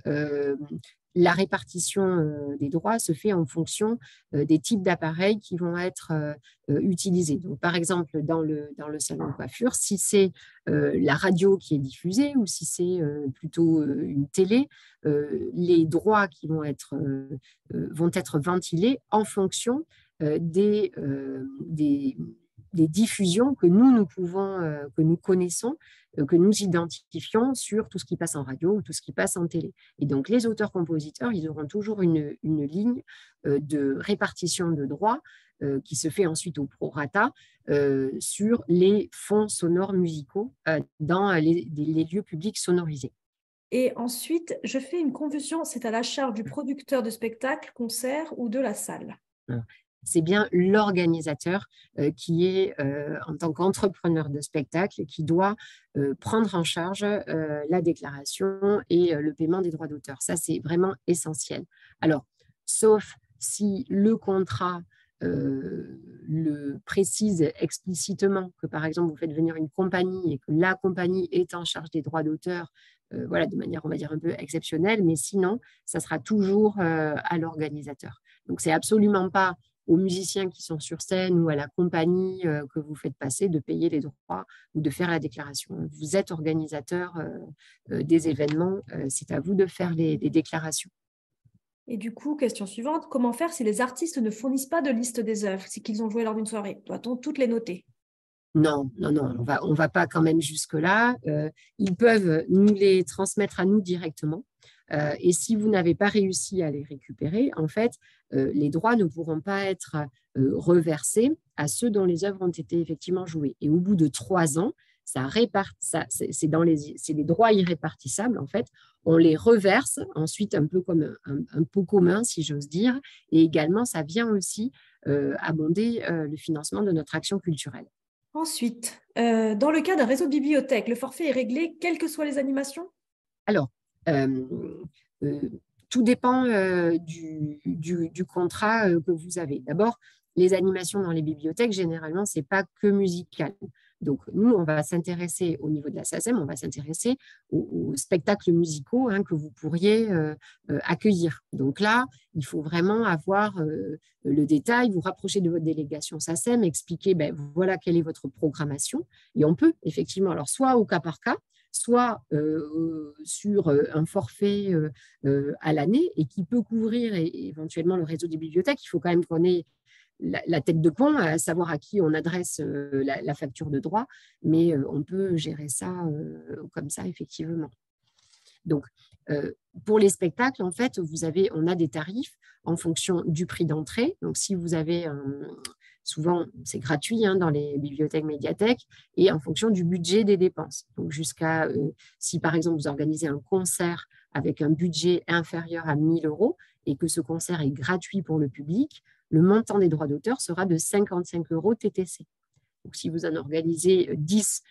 la répartition euh, des droits se fait en fonction euh, des types d'appareils qui vont être euh, utilisés. Par exemple, dans le, salon de coiffure, si c'est la radio qui est diffusée ou si c'est plutôt une télé, les droits qui vont être, vont être ventilés en fonction des, des diffusions que nous, nous pouvons, que nous connaissons euh, que nous identifions sur tout ce qui passe en radio ou tout ce qui passe en télé. Et donc, les auteurs-compositeurs, ils auront toujours une, ligne euh, de répartition de droits euh, qui se fait ensuite au prorata sur les fonds sonores musicaux dans les, lieux publics sonorisés. Et ensuite, je fais une confusion, c'est à la charge du producteur de spectacle, concert ou de la salle c'est bien l'organisateur euh, qui est, euh, en tant qu'entrepreneur de spectacle, qui doit euh, prendre en charge la déclaration et le paiement des droits d'auteur. Ça, c'est vraiment essentiel. Alors, sauf si le contrat le précise explicitement que, par exemple, vous faites venir une compagnie et que la compagnie est en charge des droits d'auteur, voilà, de manière, on va dire, un peu exceptionnelle, mais sinon, ça sera toujours à l'organisateur. Donc, c'est absolument pas aux musiciens qui sont sur scène ou à la compagnie euh, que vous faites passer de payer les droits ou de faire la déclaration. Vous êtes organisateur euh, euh, des événements, c'est à vous de faire les, déclarations. Et du coup, question suivante, comment faire si les artistes ne fournissent pas de liste des œuvres, si qu'ils ont joué lors d'une soirée? Doit-on toutes les noter? Non, non, non, on va, on va pas quand même jusque-là. ils peuvent nous les transmettre à nous directement. Euh, et si vous n'avez pas réussi à les récupérer, en fait, euh, les droits ne pourront pas être euh, reversés à ceux dont les œuvres ont été effectivement jouées. Et au bout de trois ans, ça ça, c'est les, les droits irrépartissables en fait. On les reverse ensuite un peu comme un, pot commun, si j'ose dire, et également ça vient aussi abonder le financement de notre action culturelle. Ensuite, dans le cas d'un réseau de bibliothèques, le forfait est réglé quelles que soient les animations? Alors, tout dépend euh, du, du, contrat que vous avez. D'abord, les animations dans les bibliothèques, généralement, ce n'est pas que musical. Donc, nous, on va s'intéresser au niveau de la SACEM, on va s'intéresser aux, spectacles musicaux hein, que vous pourriez accueillir. Donc là, il faut vraiment avoir le détail, vous rapprocher de votre délégation SACEM, expliquer, ben, voilà quelle est votre programmation. Et on peut effectivement, alors soit au cas par cas, soit sur un forfait à l'année et qui peut couvrir éventuellement le réseau des bibliothèques. Il faut quand même qu'on ait la, tête de pont, à savoir à qui on adresse la, facture de droit, mais on peut gérer ça comme ça, effectivement. Donc, pour les spectacles, en fait, vous avez, on a des tarifs en fonction du prix d'entrée. Donc, si vous avez un, Souvent, c'est gratuit hein, dans les bibliothèques médiathèques et en fonction du budget des dépenses. Donc, jusqu'à, euh, si par exemple vous organisez un concert avec un budget inférieur à 1000 euros et que ce concert est gratuit pour le public, le montant des droits d'auteur sera de 55 euros TTC. Donc, si vous en organisez 10,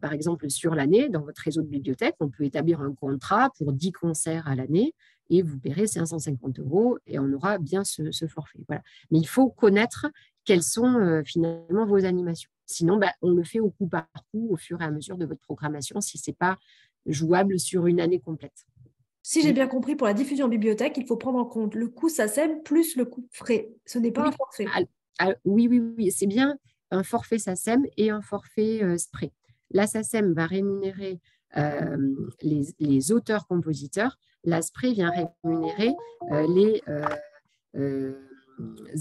par exemple, sur l'année, dans votre réseau de bibliothèque, on peut établir un contrat pour 10 concerts à l'année et vous paierez 550 euros et on aura bien ce, forfait. Voilà. Mais il faut connaître quelles sont finalement vos animations. Sinon, bah, on le fait au coup par coup, au fur et à mesure de votre programmation, si ce n'est pas jouable sur une année complète. Si j'ai bien compris, pour la diffusion en bibliothèque, il faut prendre en compte le coût SACEM plus le coût frais. Ce n'est pas un forfait. oui, oui, oui, c'est bien un forfait SACEM et un forfait euh, spray. La SACEM va rémunérer euh, les, auteurs-compositeurs. La spray vient rémunérer euh, les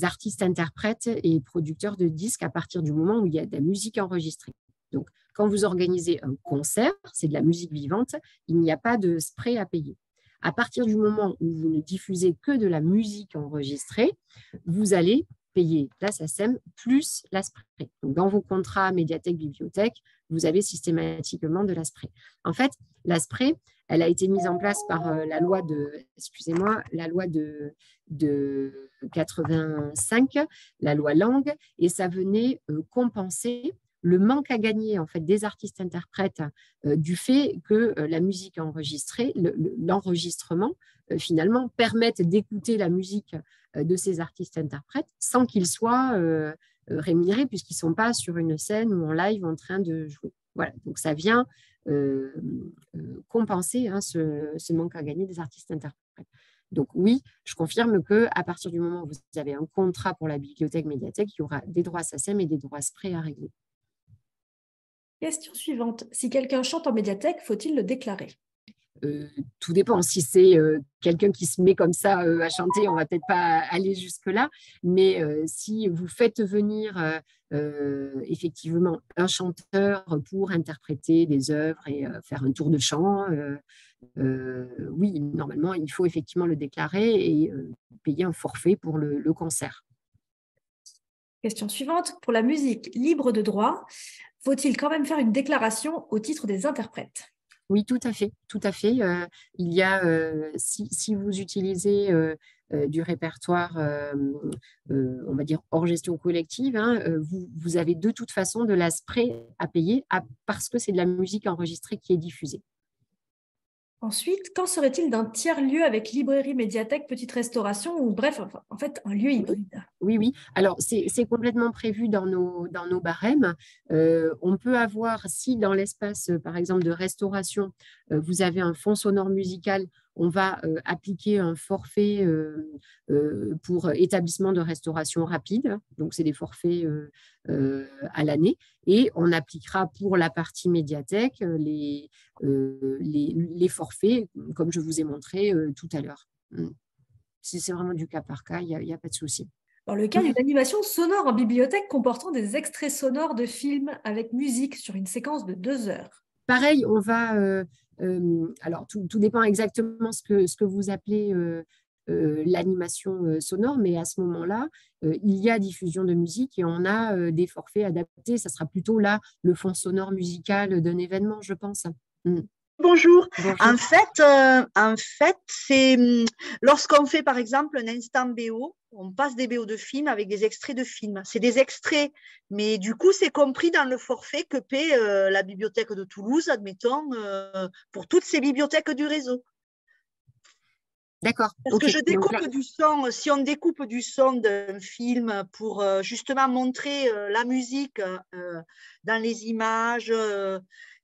artistes, interprètes et producteurs de disques à partir du moment où il y a de la musique enregistrée. Donc, quand vous organisez un concert, c'est de la musique vivante, il n'y a pas de spray à payer. À partir du moment où vous ne diffusez que de la musique enregistrée, vous allez payer la SACEM plus la spray. Donc, dans vos contrats médiathèque-bibliothèque, vous avez systématiquement de la spray. En fait, la spray, elle a été mise en place par euh, la loi de, excusez-moi, la loi de, de 85, la loi Langue, et ça venait euh, compenser le manque à gagner en fait des artistes interprètes euh, du fait que la musique enregistrée, l'enregistrement finalement permette d'écouter la musique de ces artistes interprètes sans qu'ils soient rémunérés puisqu'ils ne sont pas sur une scène ou en live en train de jouer. Voilà, donc ça vient compenser hein, ce, manque à gagner des artistes interprètes. Donc oui, je confirme que à partir du moment où vous avez un contrat pour la bibliothèque médiathèque, il y aura des droits SACEM et des droits SPRE à régler. Question suivante. Si quelqu'un chante en médiathèque, faut-il le déclarer? Euh, tout dépend. Si c'est quelqu'un qui se met comme ça à chanter, on va peut-être pas aller jusque là. Mais si vous faites venir euh, effectivement un chanteur pour interpréter des œuvres et euh, faire un tour de chant. Euh, oui, normalement, il faut effectivement le déclarer et payer un forfait pour le, concert. Question suivante. Pour la musique libre de droit, faut-il quand même faire une déclaration au titre des interprètes? Oui, tout à fait, tout à fait. il y a, si, vous utilisez du répertoire, on va dire, hors gestion collective, hein, vous, avez de toute façon de la à payer parce que c'est de la musique enregistrée qui est diffusée. Ensuite, qu'en serait-il d'un tiers-lieu avec librairie, médiathèque, petite restauration ou bref, en fait, un lieu hybride? Oui, oui. Alors, c'est complètement prévu dans nos, dans nos barèmes. on peut avoir, si dans l'espace, par exemple, de restauration, vous avez un fond sonore musical, on va euh, appliquer un forfait euh, euh, pour établissement de restauration rapide. Donc, c'est des forfaits à l'année. Et on appliquera pour la partie médiathèque les, les, forfaits, comme je vous ai montré tout à l'heure. Si c'est vraiment du cas par cas, il n'y a, pas de souci. Dans le cas d'une animation sonore en bibliothèque comportant des extraits sonores de films avec musique sur une séquence de deux heures. Pareil, on va euh, alors, tout, dépend exactement ce que, ce que vous appelez l'animation sonore, mais à ce moment-là, il y a diffusion de musique et on a des forfaits adaptés. Ça sera plutôt là le fond sonore musical d'un événement, je pense. Mm. Bonjour. En fait, en fait c'est hum, lorsqu'on fait par exemple un instant BO, on passe des BO de films avec des extraits de films. C'est des extraits, mais du coup, c'est compris dans le forfait que paie euh, la bibliothèque de Toulouse, admettons, euh, pour toutes ces bibliothèques du réseau. D'accord. Parce que je découpe du son, si on découpe du son d'un film pour euh, justement montrer la musique dans les images.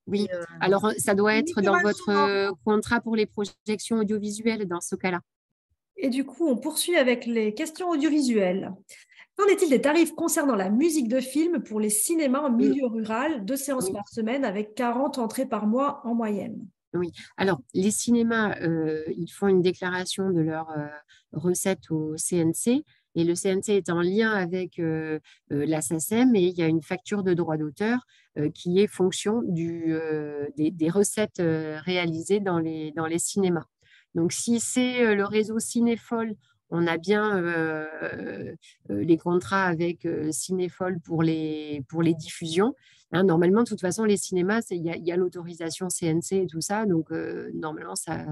Oui, alors ça doit être dans votre contrat pour les projections audiovisuelles dans ce cas-là. Et du coup, on poursuit avec les questions audiovisuelles. Qu'en est-il des tarifs concernant la musique de film pour les cinémas en milieu rural, deux séances par semaine avec 40 entrées par mois en moyenne? Oui, alors les cinémas, euh, ils font une déclaration de leurs euh, recettes au CNC et le CNC est en lien avec euh, la SACEM et il y a une facture de droit d'auteur qui est fonction du, des, des, recettes réalisées dans les, dans les cinémas. Donc, si c'est euh, le réseau Cinéfol, on a bien euh, euh, les contrats avec Cinéfol pour les, pour les diffusions. Hein, normalement, de toute façon, les cinémas, il y a, l'autorisation CNC et tout ça. Donc, normalement, ça,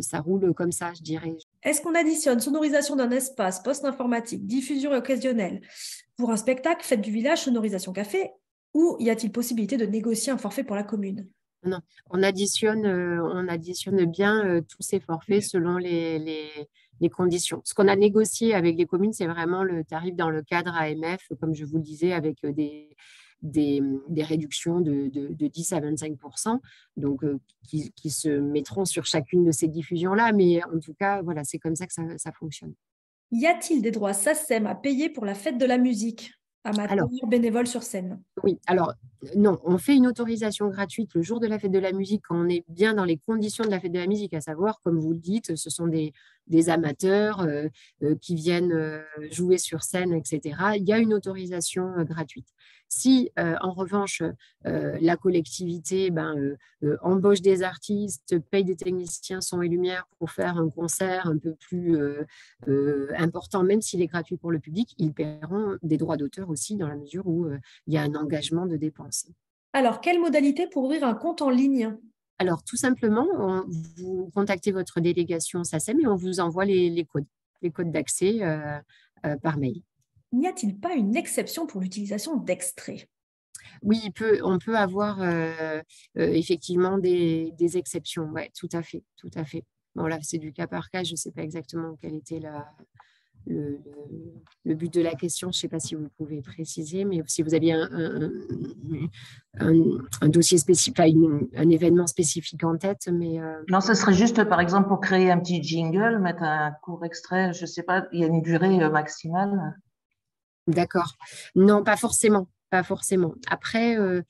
ça roule comme ça, je dirais. Est-ce qu'on additionne sonorisation d'un espace, poste informatique, diffusion occasionnelle pour un spectacle, fête du village, sonorisation café ou y a-t-il possibilité de négocier un forfait pour la commune? Non, on additionne, on additionne bien tous ces forfaits selon les, les conditions. Ce qu'on a négocié avec les communes, c'est vraiment le tarif dans le cadre AMF, comme je vous le disais, avec des, des, réductions de, 10 à 25 donc qui, qui, se mettront sur chacune de ces diffusions-là. Mais en tout cas, voilà, c'est comme ça que ça, ça fonctionne. Y a-t-il des droits SACEM à payer pour la fête de la musique? Amateur bénévole sur scène. Oui, alors non, on fait une autorisation gratuite le jour de la fête de la musique quand on est bien dans les conditions de la fête de la musique, à savoir, comme vous le dites, ce sont des, amateurs euh, euh, qui viennent euh, jouer sur scène, etc. Il y a une autorisation gratuite. Si, en revanche, la collectivité ben, embauche des artistes, paye des techniciens son et lumière pour faire un concert un peu plus important, même s'il est gratuit pour le public, ils paieront des droits d'auteur aussi dans la mesure où il y a un engagement de dépenses. Alors, quelle modalité pour ouvrir un compte en ligne? Alors, tout simplement, vous contactez votre délégation SACEM et on vous envoie les, codes, les codes d'accès euh, euh, par mail. N'y a-t-il pas une exception pour l'utilisation d'extraits? Oui, on peut avoir euh, effectivement des, exceptions. Oui, tout à fait, tout à fait. Bon, là, c'est du cas par cas. Je ne sais pas exactement quelle était la, le, but de la question. Je ne sais pas si vous pouvez préciser, mais si vous aviez un, un, dossier spécifique, un événement spécifique en tête. Mais, euh, Non, ce serait juste, par exemple, pour créer un petit jingle, mettre un court extrait, je ne sais pas, il y a une durée euh, maximale. D'accord. Non, pas forcément. Pas forcément. Après, euh,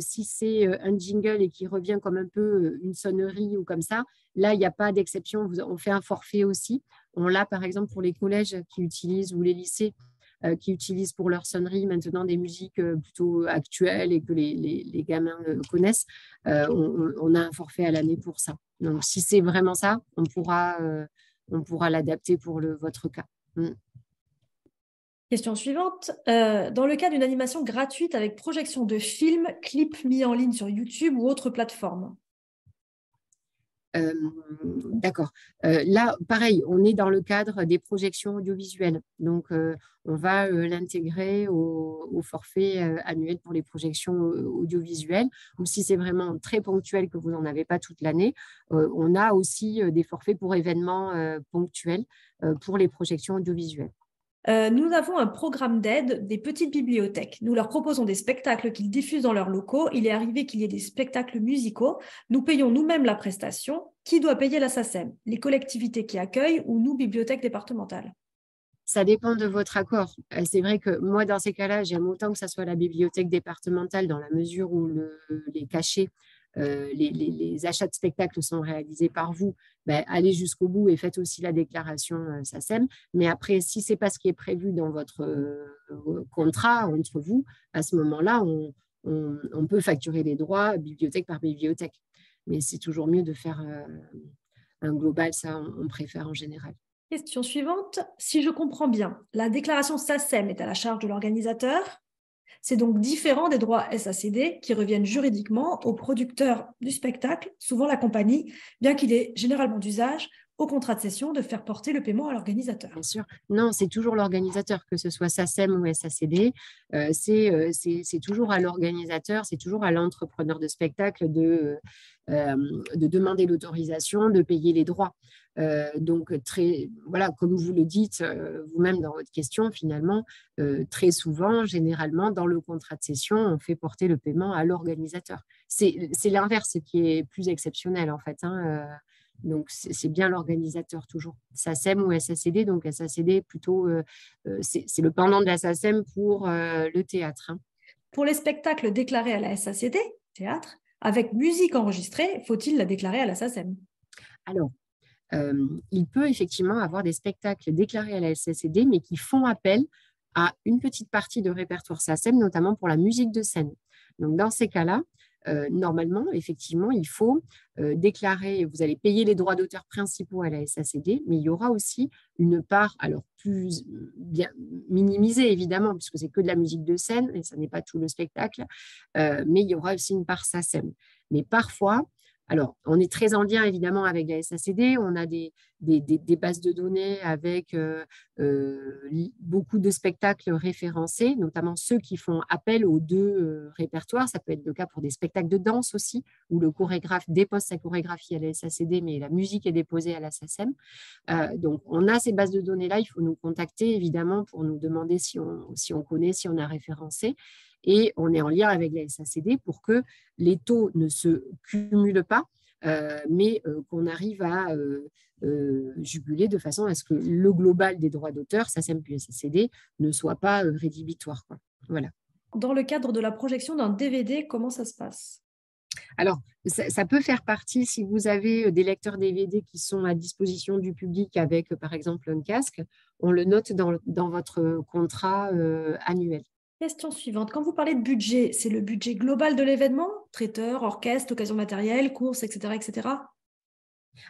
si c'est un jingle et qui revient comme un peu une sonnerie ou comme ça, là, il n'y a pas d'exception. On fait un forfait aussi. On l'a par exemple pour les collèges qui utilisent ou les lycées euh, qui utilisent pour leur sonnerie maintenant des musiques euh, plutôt actuelles et que les, gamins connaissent. Euh, on, a un forfait à l'année pour ça. Donc si c'est vraiment ça, on pourra, pourra l'adapter pour le, votre cas. Mm. Question suivante. dans le cas d'une animation gratuite avec projection de films, clips mis en ligne sur YouTube ou autre plateforme, euh, d'accord. Euh, là, pareil, on est dans le cadre des projections audiovisuelles. Donc, euh, on va l'intégrer au, forfait annuel pour les projections audiovisuelles. Ou si c'est vraiment très ponctuel que vous n'en avez pas toute l'année, on a aussi des forfaits pour événements ponctuels pour les projections audiovisuelles. Euh, nous avons un programme d'aide des petites bibliothèques. Nous leur proposons des spectacles qu'ils diffusent dans leurs locaux. Il est arrivé qu'il y ait des spectacles musicaux. Nous payons nous-mêmes la prestation. Qui doit payer la SACEM? Les collectivités qui accueillent ou nous, bibliothèques départementales? Ça dépend de votre accord. Euh, c'est vrai que moi, dans ces cas-là, j'aime autant que ce soit la bibliothèque départementale dans la mesure où les cachets euh, les, achats de spectacles sont réalisés par vous, ben, allez jusqu'au bout et faites aussi la déclaration euh, SACEM. Mais après, si ce n'est pas ce qui est prévu dans votre euh, contrat entre vous, à ce moment-là, on, peut facturer les droits bibliothèque par bibliothèque. Mais c'est toujours mieux de faire un global, ça on préfère en général. Question suivante. Si je comprends bien, la déclaration SACEM est à la charge de l'organisateur c'est donc différent des droits SACD qui reviennent juridiquement au producteur du spectacle, souvent la compagnie, bien qu'il est généralement d'usage au contrat de cession de faire porter le paiement à l'organisateur. Bien sûr. Non, c'est toujours l'organisateur, que ce soit SACEM ou SACD. Euh, euh, c'est toujours à l'organisateur, c'est toujours à l'entrepreneur de spectacle de, euh, de demander l'autorisation, de payer les droits. Euh, donc, très, voilà, comme vous le dites euh, vous-même dans votre question, finalement, euh, très souvent, généralement, dans le contrat de cession, on fait porter le paiement à l'organisateur. C'est l'inverse qui est plus exceptionnel, en fait. Hein, donc, c'est bien l'organisateur toujours. SACEM ou SACD. Donc, SACD, plutôt, c'est le pendant de la SACEM pour le théâtre. Hein. Pour les spectacles déclarés à la SACD, théâtre, avec musique enregistrée, faut-il la déclarer à la SACEM Alors, il peut effectivement avoir des spectacles déclarés à la SSD, mais qui font appel à une petite partie de répertoire SACEM, notamment pour la musique de scène. Donc, dans ces cas-là, euh, normalement, effectivement, il faut euh, déclarer, vous allez payer les droits d'auteur principaux à la SACD, mais il y aura aussi une part, alors plus bien minimisée évidemment, puisque c'est que de la musique de scène et ça n'est pas tout le spectacle, mais il y aura aussi une part SACEM. Mais parfois, alors, on est très en lien évidemment avec la SACD. On a des, bases de données avec euh, euh, beaucoup de spectacles référencés, notamment ceux qui font appel aux deux euh, répertoires. Ça peut être le cas pour des spectacles de danse aussi, où le chorégraphe dépose sa chorégraphie à la SACD, mais la musique est déposée à la SACEM. donc, on a ces bases de données-là. Il faut nous contacter évidemment pour nous demander si on connaît, si on a référencé et on est en lien avec la SACD pour que les taux ne se cumulent pas, euh, mais euh, qu'on arrive à euh, juguler de façon à ce que le global des droits d'auteur, SACEM puis SACD, ne soit pas rédhibitoire. Voilà. Dans le cadre de la projection d'un DVD, comment ça se passe? Alors, ça, peut faire partie, si vous avez des lecteurs DVD qui sont à disposition du public avec, par exemple, un casque, on le note dans, dans votre contrat annuel. Question suivante. Quand vous parlez de budget, c'est le budget global de l'événement? Traiteur, orchestre, occasion matérielle, courses, etc. etc.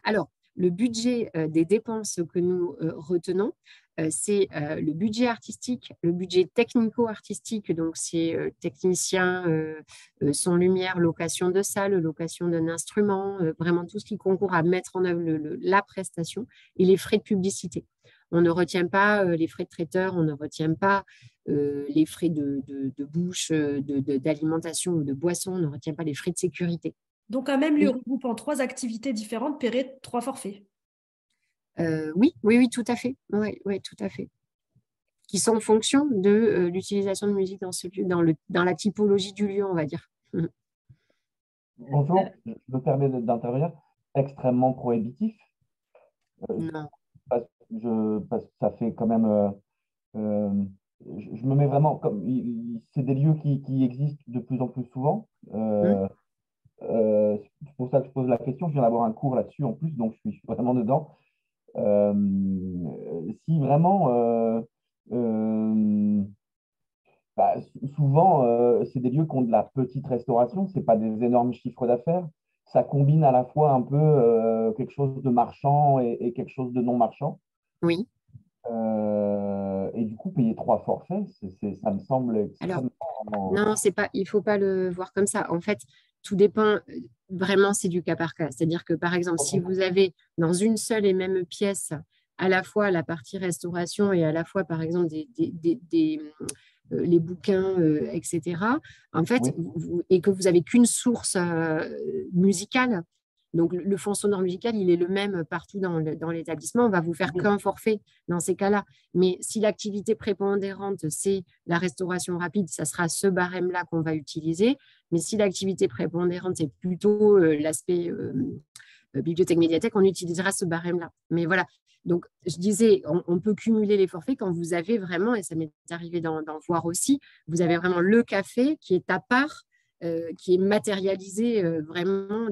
Alors, le budget euh, des dépenses que nous euh, retenons, euh, c'est le budget artistique, le budget technico-artistique, donc c'est technicien, son lumière, location de salle, location d'un instrument, vraiment tout ce qui concourt à mettre en œuvre la prestation et les frais de publicité. On ne retient pas les frais de traiteur, on ne retient pas euh, les frais de, bouche, euh, d'alimentation ou de boisson, on ne retient pas les frais de sécurité. Donc, un même lieu regroupant trois activités différentes paierait trois forfaits euh, Oui, oui, oui, tout à fait. Oui, oui, tout à fait. Qui sont en fonction de l'utilisation de musique dans, ce lieu, dans, le, dans la typologie du lieu, on va dire. Bonjour, je me permets d'intervenir. Extrêmement prohibitif. non. Je, parce que ça fait quand même je, me mets vraiment comme. C'est des lieux qui, qui, existent de plus en plus souvent. Euh, euh, c'est pour ça que je pose la question. Je viens d'avoir un cours là-dessus en plus, donc je suis, vraiment dedans. Euh, si vraiment. Bah, souvent, c'est des lieux qui ont de la petite restauration, ce n'est pas des énormes chiffres d'affaires. Ça combine à la fois un peu quelque chose de marchand et, et, quelque chose de non marchand. Oui. Euh, et du coup, payer trois forfaits, ça me semble extrêmement... non, c'est pas, il ne faut pas le voir comme ça. En fait, tout dépend, euh, vraiment, c'est du cas par cas. C'est-à-dire que, par exemple, si vous avez dans une seule et même pièce à la fois la partie restauration et à la fois, par exemple, des, des, euh, les bouquins, etc., en fait, et que vous n'avez qu'une source musicale, donc, le fonds sonore musical, il est le même partout dans l'établissement. On va vous faire qu'un forfait dans ces cas-là. Mais si l'activité prépondérante, c'est la restauration rapide, ça sera ce barème-là qu'on va utiliser. Mais si l'activité prépondérante, c'est plutôt euh, l'aspect euh, euh, bibliothèque-médiathèque, on utilisera ce barème-là. Mais voilà. Donc, je disais, on, peut cumuler les forfaits quand vous avez vraiment, et ça m'est arrivé d'en voir aussi, vous avez vraiment le café qui est à part euh, qui est matérialisé euh, vraiment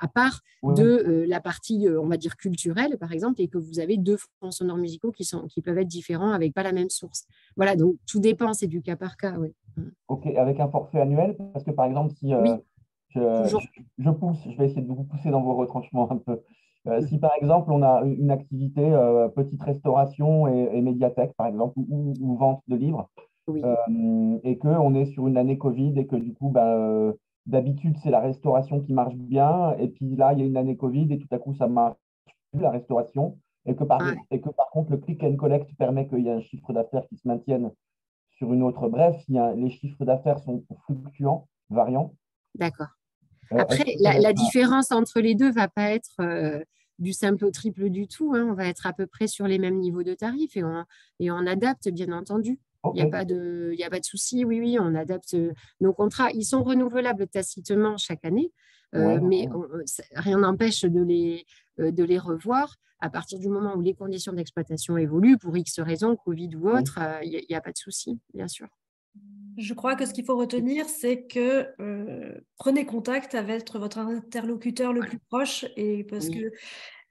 à part de euh, la partie, on va dire, culturelle, par exemple, et que vous avez deux fonds sonores musicaux qui, sont, qui peuvent être différents avec pas la même source. Voilà, donc tout dépend, c'est du cas par cas. Oui. Mm. Ok, avec un forfait annuel, parce que par exemple, si je, je, pousse, je vais essayer de vous pousser dans vos retranchements un peu. si par exemple on a une activité petite restauration et, médiathèque, par exemple, ou vente de livres, euh, et qu'on est sur une année Covid et que du coup, ben, euh, d'habitude, c'est la restauration qui marche bien. Et puis là, il y a une année Covid et tout à coup, ça marche plus, la restauration. Et que par, et que par contre, le click and collect permet qu'il y ait un chiffre d'affaires qui se maintienne sur une autre. Bref, il y a, les chiffres d'affaires sont fluctuants, variants. D'accord. Euh, Après, la, différence entre les deux ne va pas être du simple au triple du tout. Hein. On va être à peu près sur les mêmes niveaux de tarifs et on, et on adapte, bien entendu. Il n'y a pas de, a pas de souci. Oui, oui, on adapte euh, nos contrats. Ils sont renouvelables tacitement chaque année, euh, mais rien n'empêche de les, euh, de les revoir à partir du moment où les conditions d'exploitation évoluent pour X raisons, Covid ou autre. Il n'y a, pas de souci, bien sûr. Je crois que ce qu'il faut retenir, c'est que prenez contact avec votre interlocuteur le plus proche et parce que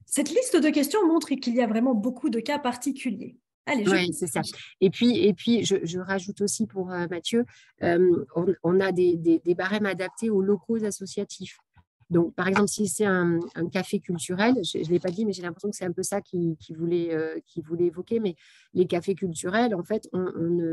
cette liste de questions montre qu'il y a vraiment beaucoup de cas particuliers. Oui, c'est ça. Et puis, et puis je, rajoute aussi pour euh, Mathieu, on, a des, barèmes adaptés aux locaux associatifs. Donc, par exemple, si c'est un, café culturel, je ne l'ai pas dit, mais j'ai l'impression que c'est un peu ça qu'il qui voulait, euh, voulait évoquer. Mais les cafés culturels, en fait, on,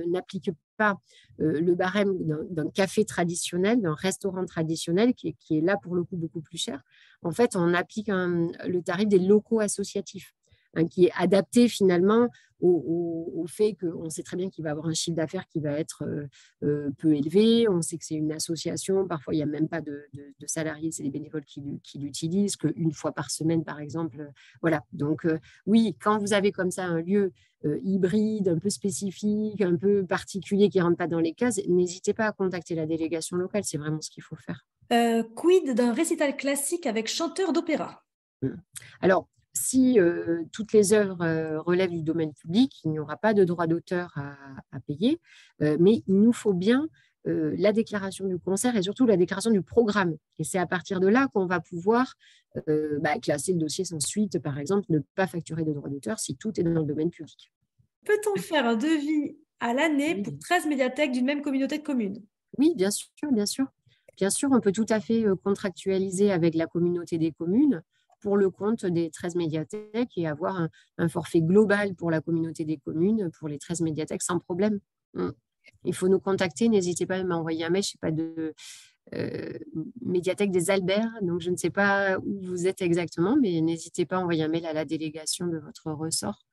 n'applique pas euh, le barème d'un café traditionnel, d'un restaurant traditionnel, qui est, là pour le coup beaucoup plus cher. En fait, on applique le tarif des locaux associatifs. Hein, qui est adapté finalement au, fait qu'on sait très bien qu'il va avoir un chiffre d'affaires qui va être euh, euh, peu élevé. On sait que c'est une association. Parfois, il n'y a même pas de, salariés, c'est des bénévoles qui, l'utilisent, qu'une fois par semaine, par exemple. Voilà. Donc, euh, oui, quand vous avez comme ça un lieu hybride, un peu spécifique, un peu particulier qui ne rentre pas dans les cases, n'hésitez pas à contacter la délégation locale. C'est vraiment ce qu'il faut faire. quid d'un récital classique avec chanteur d'opéra? Mmh. alors, si euh, toutes les œuvres euh, relèvent du domaine public, il n'y aura pas de droit d'auteur à, payer, euh, mais il nous faut bien la déclaration du concert et surtout la déclaration du programme. Et c'est à partir de là qu'on va pouvoir bah, classer le dossier sans suite, par exemple, ne pas facturer de droit d'auteur si tout est dans le domaine public. Peut-on faire un devis à l'année pour 13 médiathèques d'une même communauté de communes? Oui, bien sûr, bien sûr. Bien sûr, on peut tout à fait contractualiser avec la communauté des communes pour le compte des 13 médiathèques et avoir un, forfait global pour la communauté des communes, pour les 13 médiathèques, sans problème. Mm. Il faut nous contacter, n'hésitez pas à m'envoyer un mail, je ne sais pas de euh, médiathèque des Alberts, donc je ne sais pas où vous êtes exactement, mais n'hésitez pas à envoyer un mail à la délégation de votre ressort.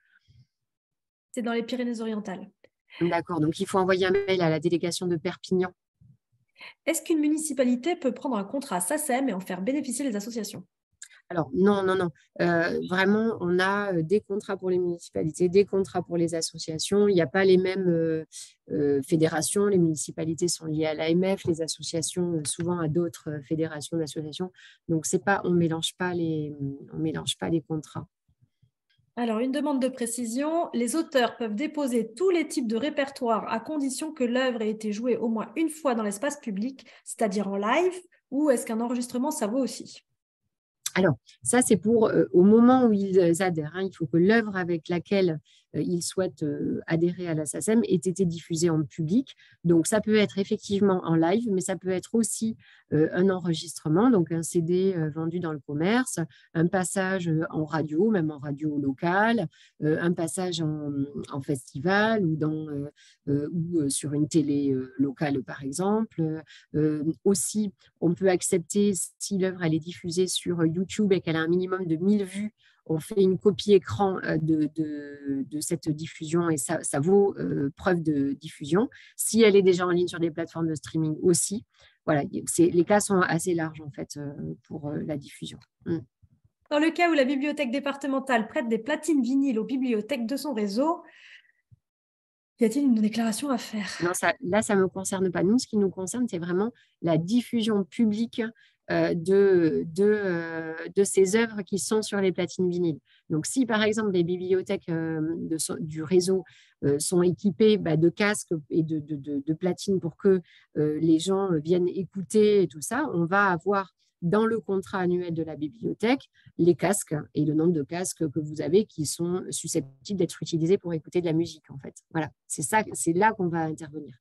C'est dans les Pyrénées-Orientales. D'accord, donc il faut envoyer un mail à la délégation de Perpignan. Est-ce qu'une municipalité peut prendre un contrat SACEM et en faire bénéficier les associations? Alors, non, non, non. Euh, vraiment, on a euh, des contrats pour les municipalités, des contrats pour les associations. Il n'y a pas les mêmes euh, fédérations. Les municipalités sont liées à l'AMF, les associations souvent à d'autres fédérations d'associations. Donc, c'est pas, on ne mélange, pas les, on mélange pas les contrats. Alors, une demande de précision. Les auteurs peuvent déposer tous les types de répertoires à condition que l'œuvre ait été jouée au moins une fois dans l'espace public, c'est-à-dire en live, ou est-ce qu'un enregistrement, ça vaut aussi? Alors, ça, c'est pour euh, au moment où ils adhèrent. Hein, il faut que l'œuvre avec laquelle ils souhaitent euh, adhérer à la SACEM ait été diffusée en public. Donc, ça peut être effectivement en live, mais ça peut être aussi un enregistrement, donc un CD vendu dans le commerce, un passage en radio, même en radio locale, un passage en, festival ou, dans, ou sur une télé locale, par exemple. aussi, on peut accepter, si l'œuvre est diffusée sur YouTube et qu'elle a un minimum de 1000 vues, on fait une copie écran euh, de, cette diffusion et ça, vaut euh, preuve de diffusion. Si elle est déjà en ligne sur des plateformes de streaming aussi, voilà, les cas sont assez larges en fait euh, pour la diffusion. Mm. Dans le cas où la bibliothèque départementale prête des platines vinyles aux bibliothèques de son réseau, y a-t-il une déclaration à faire? Non, là, ça ne me concerne pas. Nous, ce qui nous concerne, c'est vraiment la diffusion publique euh, de, euh, de, ces œuvres qui sont sur les platines vinyles. Donc, si par exemple les bibliothèques euh, du réseau sont équipées bah, de casques et de, de, platines pour que les gens viennent écouter et tout ça, on va avoir dans le contrat annuel de la bibliothèque les casques et le nombre de casques que vous avez qui sont susceptibles d'être utilisés pour écouter de la musique en fait. Voilà, c'est ça, c'est là qu'on va intervenir.